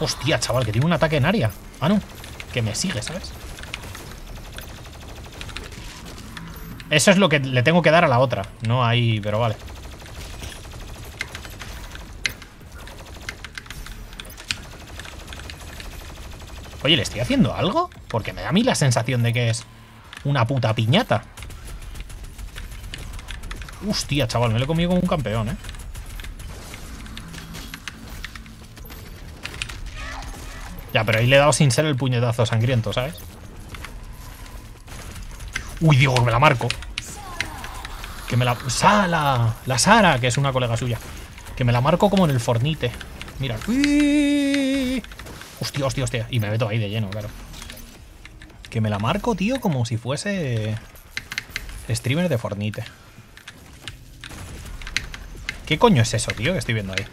Hostia, chaval, que tiene un ataque en área. Ah, no. Que me sigue, ¿sabes? Eso es lo que le tengo que dar a la otra. No ahí, pero vale. Oye, ¿le estoy haciendo algo? Porque me da a mí la sensación de que es una puta piñata. Hostia, chaval, me lo he comido como un campeón, ¿eh? Ya, pero ahí le he dado sin ser el puñetazo sangriento, ¿sabes? Uy, digo que me la marco. Que me la... ¡Sala! La Sara, que es una colega suya. Que me la marco como en el fornite. Mira. ¡Uy! Hostia, hostia, hostia. Y me meto ahí de lleno, claro. Que me la marco, tío, como si fuese... Streamer de Fornite. ¿Qué coño es eso, tío, que estoy viendo ahí?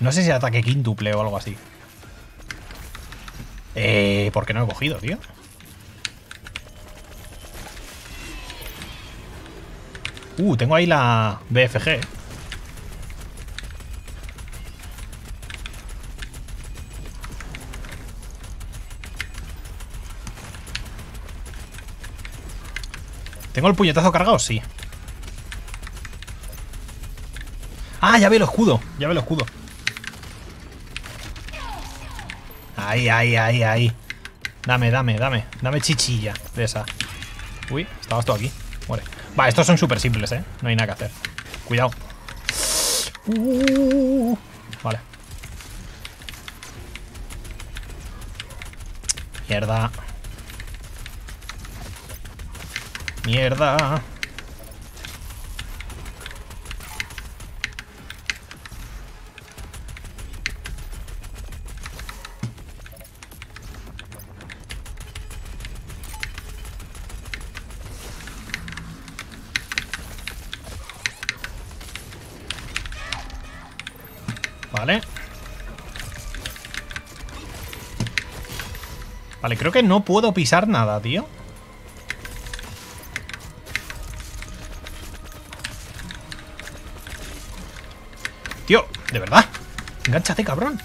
No sé si ataque quíntuple o algo así. Eh, ¿por qué no he cogido, tío? Uh, tengo ahí la BFG. ¿Tengo el puñetazo cargado? Sí. Ah, ya veo el escudo. Ya veo el escudo. Ahí, ahí, ahí, ahí. Dame, dame, dame. Dame chichilla de esa. Uy, estabas tú aquí. Muere. Va, estos son súper simples, ¿eh? No hay nada que hacer. Cuidado. Uh, vale. Mierda. Mierda. Vale. Vale, creo que no puedo pisar nada, tío. De verdad. Engánchate, cabrón.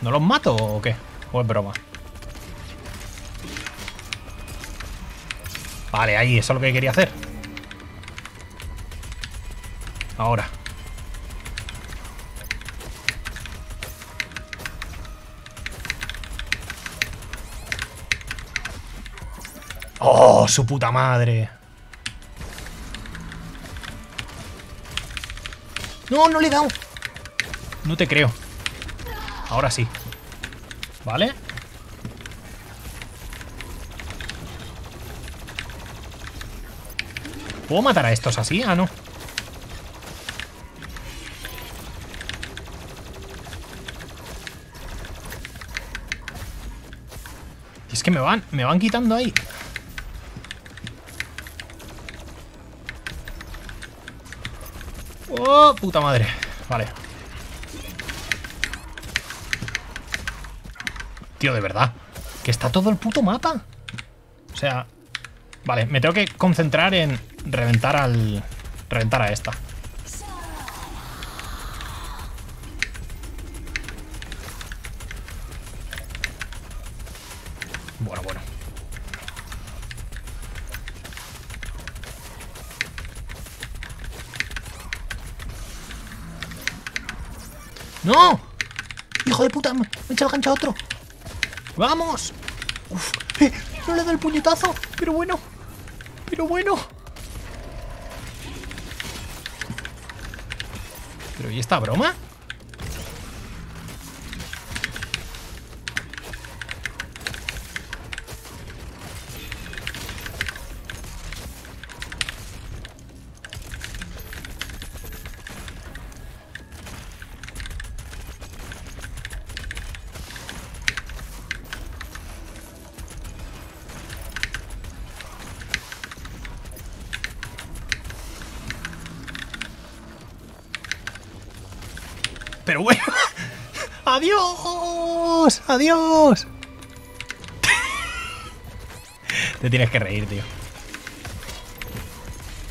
¿No los mato o qué? O es broma. Vale, ahí, eso es lo que quería hacer. Ahora. ¡Oh, su puta madre! No, no le he dado. No te creo. Ahora sí. ¿Vale? ¿Puedo matar a estos así? Ah, no. Es que me van, me van quitando ahí. ¡Oh, puta madre! Vale. Tío, de verdad. Que está todo el puto mapa. O sea... Vale, me tengo que concentrar en reventar al... Reventar a esta. ¡No! ¡Hijo de puta! Me echa el gancho a otro. ¡Vamos! Uf, eh, no le da el puñetazo. Pero bueno. Pero bueno. ¿Pero y esta broma? ¡Adiós! Te tienes que reír, tío.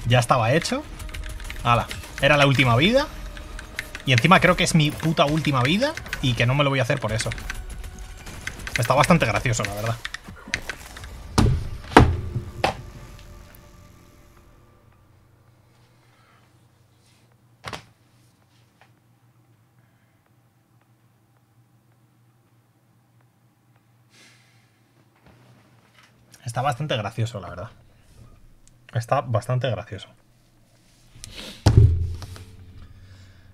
Ya estaba hecho. Hala. Era la última vida. Y encima creo que es mi puta última vida. Y que no me lo voy a hacer por eso. Está bastante gracioso, la verdad. Está bastante gracioso, la verdad. Está bastante gracioso.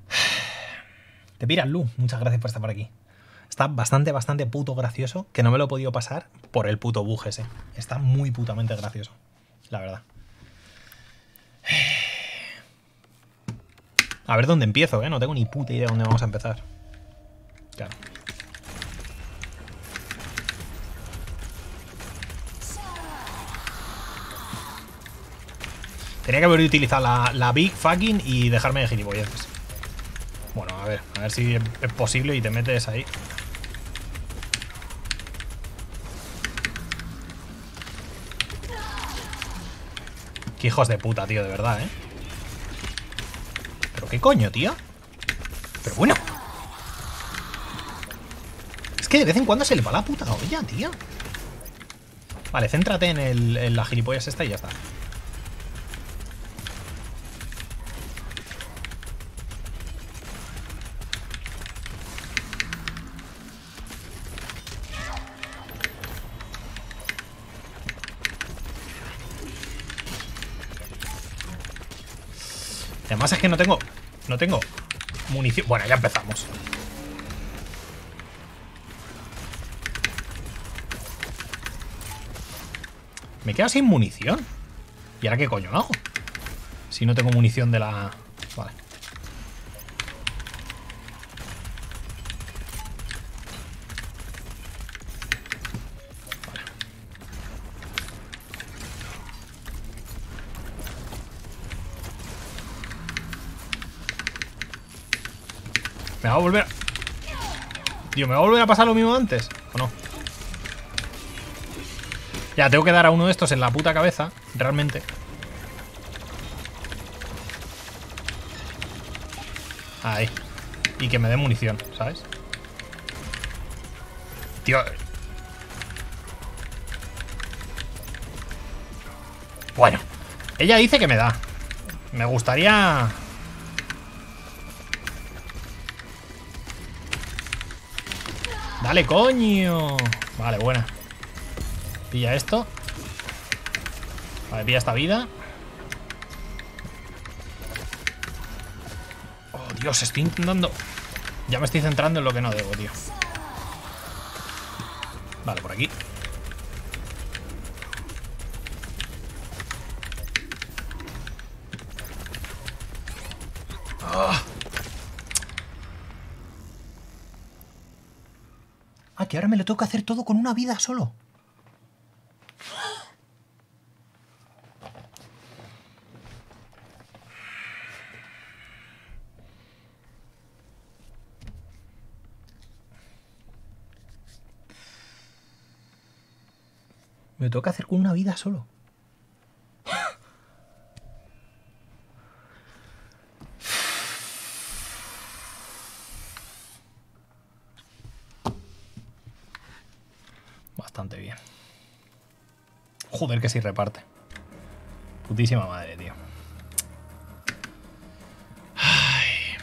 Te piras, Lu. Muchas gracias por estar por aquí. Está bastante, bastante puto gracioso que no me lo he podido pasar por el puto bug ese. Está muy putamente gracioso. La verdad. A ver dónde empiezo, ¿eh? No tengo ni puta idea de dónde vamos a empezar. Claro. Tenía que haber utilizado la, la Big Fucking y dejarme de gilipolleces. Bueno, a ver, a ver si es es posible y te metes ahí. Qué hijos de puta, tío, de verdad, ¿eh? ¿Pero qué coño, tío? Pero bueno. Es que de vez en cuando se le va la puta olla, tío. Vale, céntrate en, el, en la gilipollas esta y ya está. Además es que no tengo... No tengo munición. Bueno, ya empezamos. Me quedo sin munición. ¿Y ahora qué coño hago? Si no tengo munición de la... va a volver... a- Tío, ¿me va a volver a pasar lo mismo antes? ¿O no? Ya, tengo que dar a uno de estos en la puta cabeza, realmente. Ahí. Y que me dé munición, ¿sabes? Tío. Bueno. Ella dice que me da. Me gustaría... Dale, coño. Vale, buena. Pilla esto. Vale, pilla esta vida. Oh, Dios, estoy intentando... Ya me estoy centrando en lo que no debo, tío. Vale, por aquí. Lo tengo que hacer todo con una vida solo. Me toca hacer con una vida solo. Bastante bien. Joder, que sí reparte. Putísima madre, tío. Ay.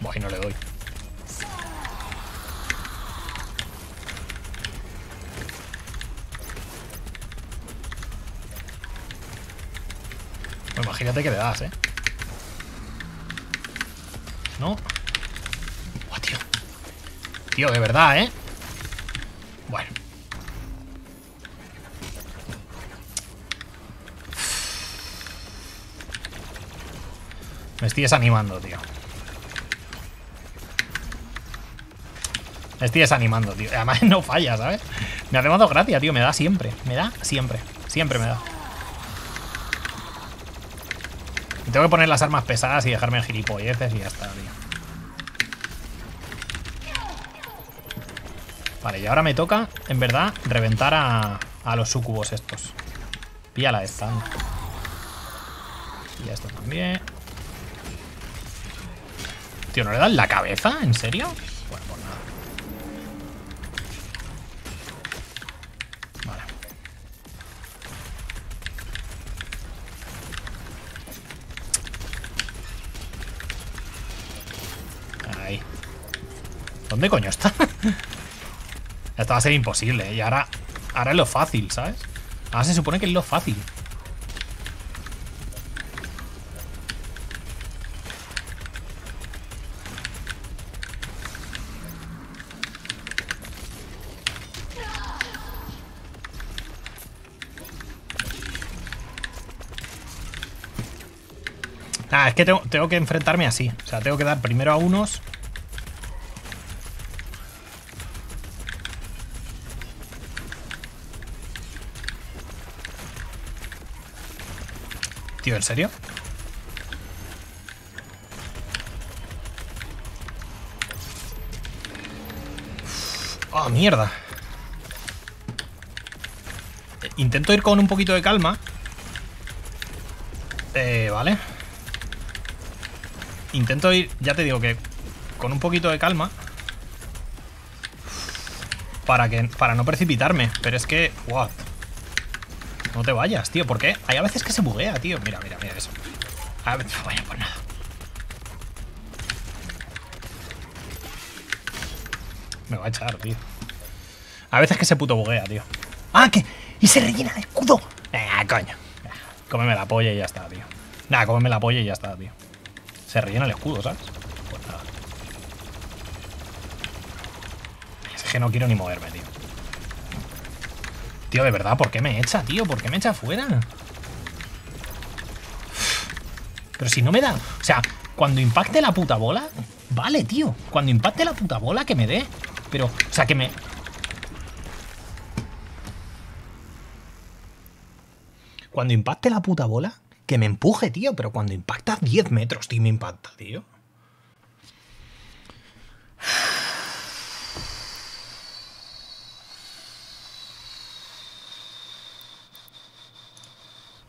Buah, y no le doy. Imagínate que le das, ¿eh? No. Tío, de verdad, ¿eh? Bueno. Me estoy desanimando, tío. Me estoy desanimando, tío. Además no falla, ¿sabes? Me hace más gracia, tío. Me da siempre. Me da siempre. Siempre me da. Y Tengo que poner las armas pesadas y dejarme en gilipolleces y ya está, tío. Vale, y ahora me toca, en verdad, reventar a, a los sucubos estos. Píala esta. anda. Y a esto también. Tío, ¿no le dan la cabeza? ¿En serio? Bueno, pues nada. Vale. Ahí. ¿Dónde coño está? Esto va a ser imposible. Y ahora, ahora es lo fácil, ¿sabes? Ahora se supone que es lo fácil. Ah, es que tengo, tengo que enfrentarme así. O sea, tengo que dar primero a unos. Tío, ¿en serio? ¡Oh, mierda! Eh, Intento ir con un poquito de calma. Eh, vale. Intento ir, ya te digo que con un poquito de calma. para, que, para no precipitarme. Pero es que... What? No te vayas, tío. ¿Por qué? Hay a veces que se buguea, tío. Mira, mira, mira eso. A ver, vaya, pues nada. Me va a echar, tío. A veces que se puto buguea, tío. ¡Ah, que! ¡Y se rellena de escudo! ¡Ah, coño! Cómeme la polla y ya está, tío. Nada, cómeme la polla y ya está, tío. Se rellena el escudo, ¿sabes? Pues nada. Es que no quiero ni moverme, tío. Tío, de verdad, ¿por qué me echa, tío? ¿Por qué me echa afuera? Pero si no me da... O sea, cuando impacte la puta bola... Vale, tío. Cuando impacte la puta bola, que me dé. Pero, o sea, que me... Cuando impacte la puta bola, que me empuje, tío. Pero cuando impacta 10 metros, tío, me impacta, tío.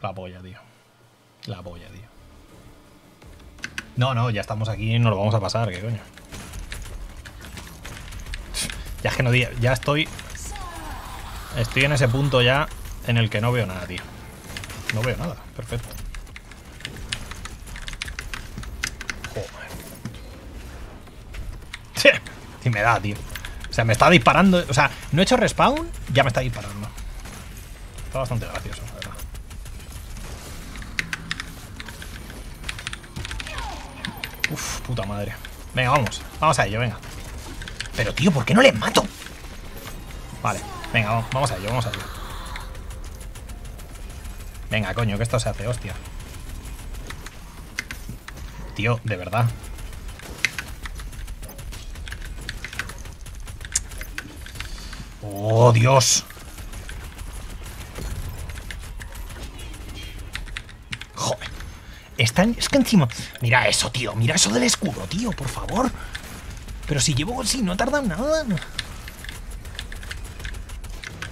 La polla, tío. La polla, tío. No, no, ya estamos aquí y nos lo vamos a pasar, ¿qué coño? Ya es que no ya estoy. Estoy en ese punto ya en el que no veo nada, tío. No veo nada, perfecto. Joder. Si me da, tío. O sea, me está disparando. O sea, no he hecho respawn, ya me está disparando. Está bastante gracioso, Uf, puta madre. Venga, vamos. Vamos a ello, venga. Pero, tío, ¿por qué no les mato? Vale, venga, vamos, vamos a ello, vamos a ello. Venga, coño, que esto se hace, hostia. Tío, de verdad. Oh, Dios. Joder. Están, es que encima... Mira eso, tío. Mira eso del escudo, tío, por favor. Pero si llevo... Si no tarda nada.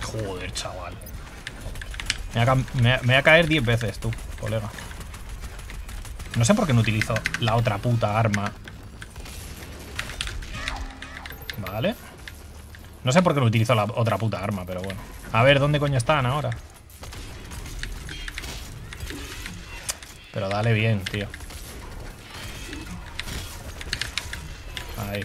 Joder, chaval. Me me voy a caer 10 veces, tú, colega. No sé por qué no utilizo la otra puta arma. Vale. No sé por qué no utilizo la otra puta arma, pero bueno. A ver, ¿dónde coño están ahora? Pero dale bien, tío. Ahí.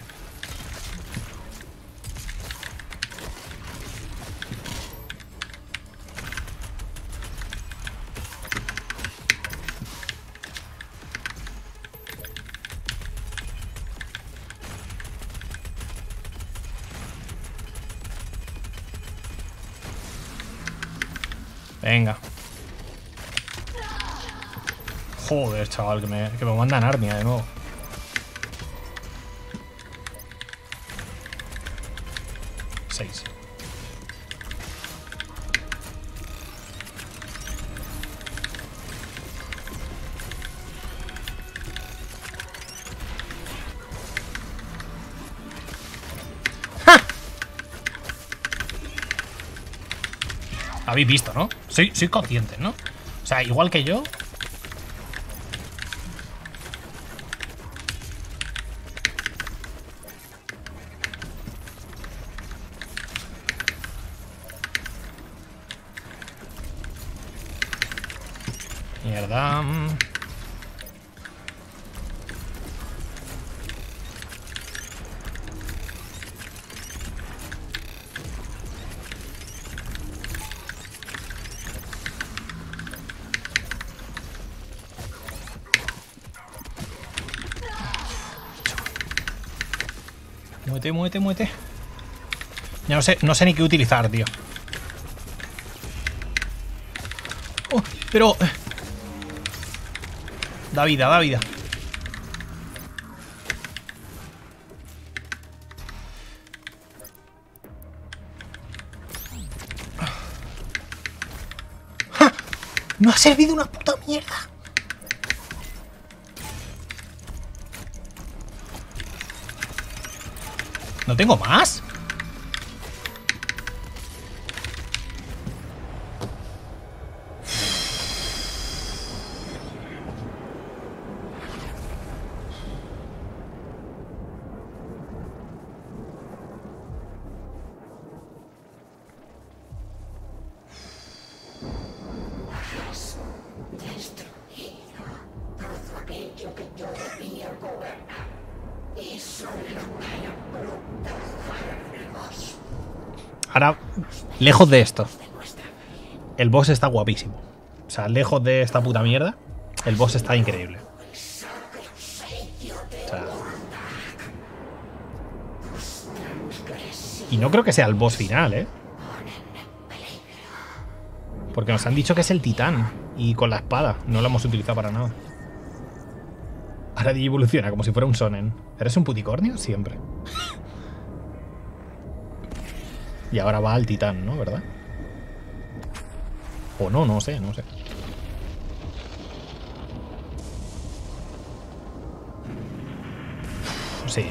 Venga. Joder, chaval, que me, que me mandan Armia de nuevo. Seis. ¡Ja! Habéis visto, ¿no? Soy, soy consciente, ¿no? O sea, igual que yo, Muévete, muévete. Ya no sé, no sé ni qué utilizar, tío. Oh, pero... eh. Da vida, da vida. ¡Ja! ¡No ha servido una puta mierda! ¿No tengo más? Lejos de esto, el boss está guapísimo. O sea, lejos de esta puta mierda, el boss está increíble. O sea, y no creo que sea el boss final, ¿eh? Porque nos han dicho que es el titán. Y con la espada. No lo hemos utilizado para nada. Ahora evoluciona como si fuera un sonen. ¿Eres un puticornio? Siempre. Y ahora va al titán, ¿no? ¿Verdad? O no, no sé, no sé. Sí.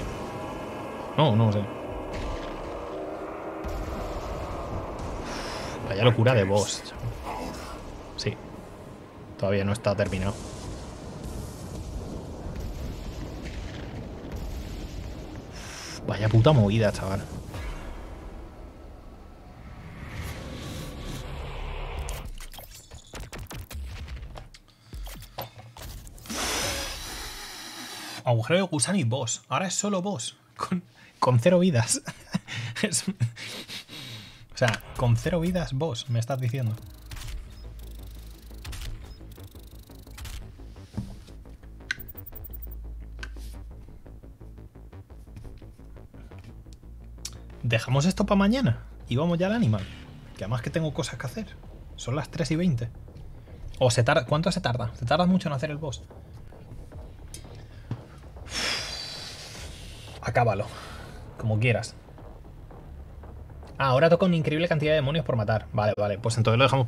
No, no sé. Vaya locura de boss. Sí. Todavía no está terminado. Vaya puta movida, chaval. Agujero de gusano y boss. Ahora es solo boss. Con, con cero vidas. O sea, con cero vidas boss, me estás diciendo. Dejamos esto para mañana y vamos ya al animal. Que además que tengo cosas que hacer. Son las 3 y 20. O se tarda. ¿Cuánto se tarda? Se tarda mucho en hacer el boss. Acábalo. Como quieras. Ah, ahora toca una increíble cantidad de demonios por matar. Vale, vale. Pues entonces lo dejamos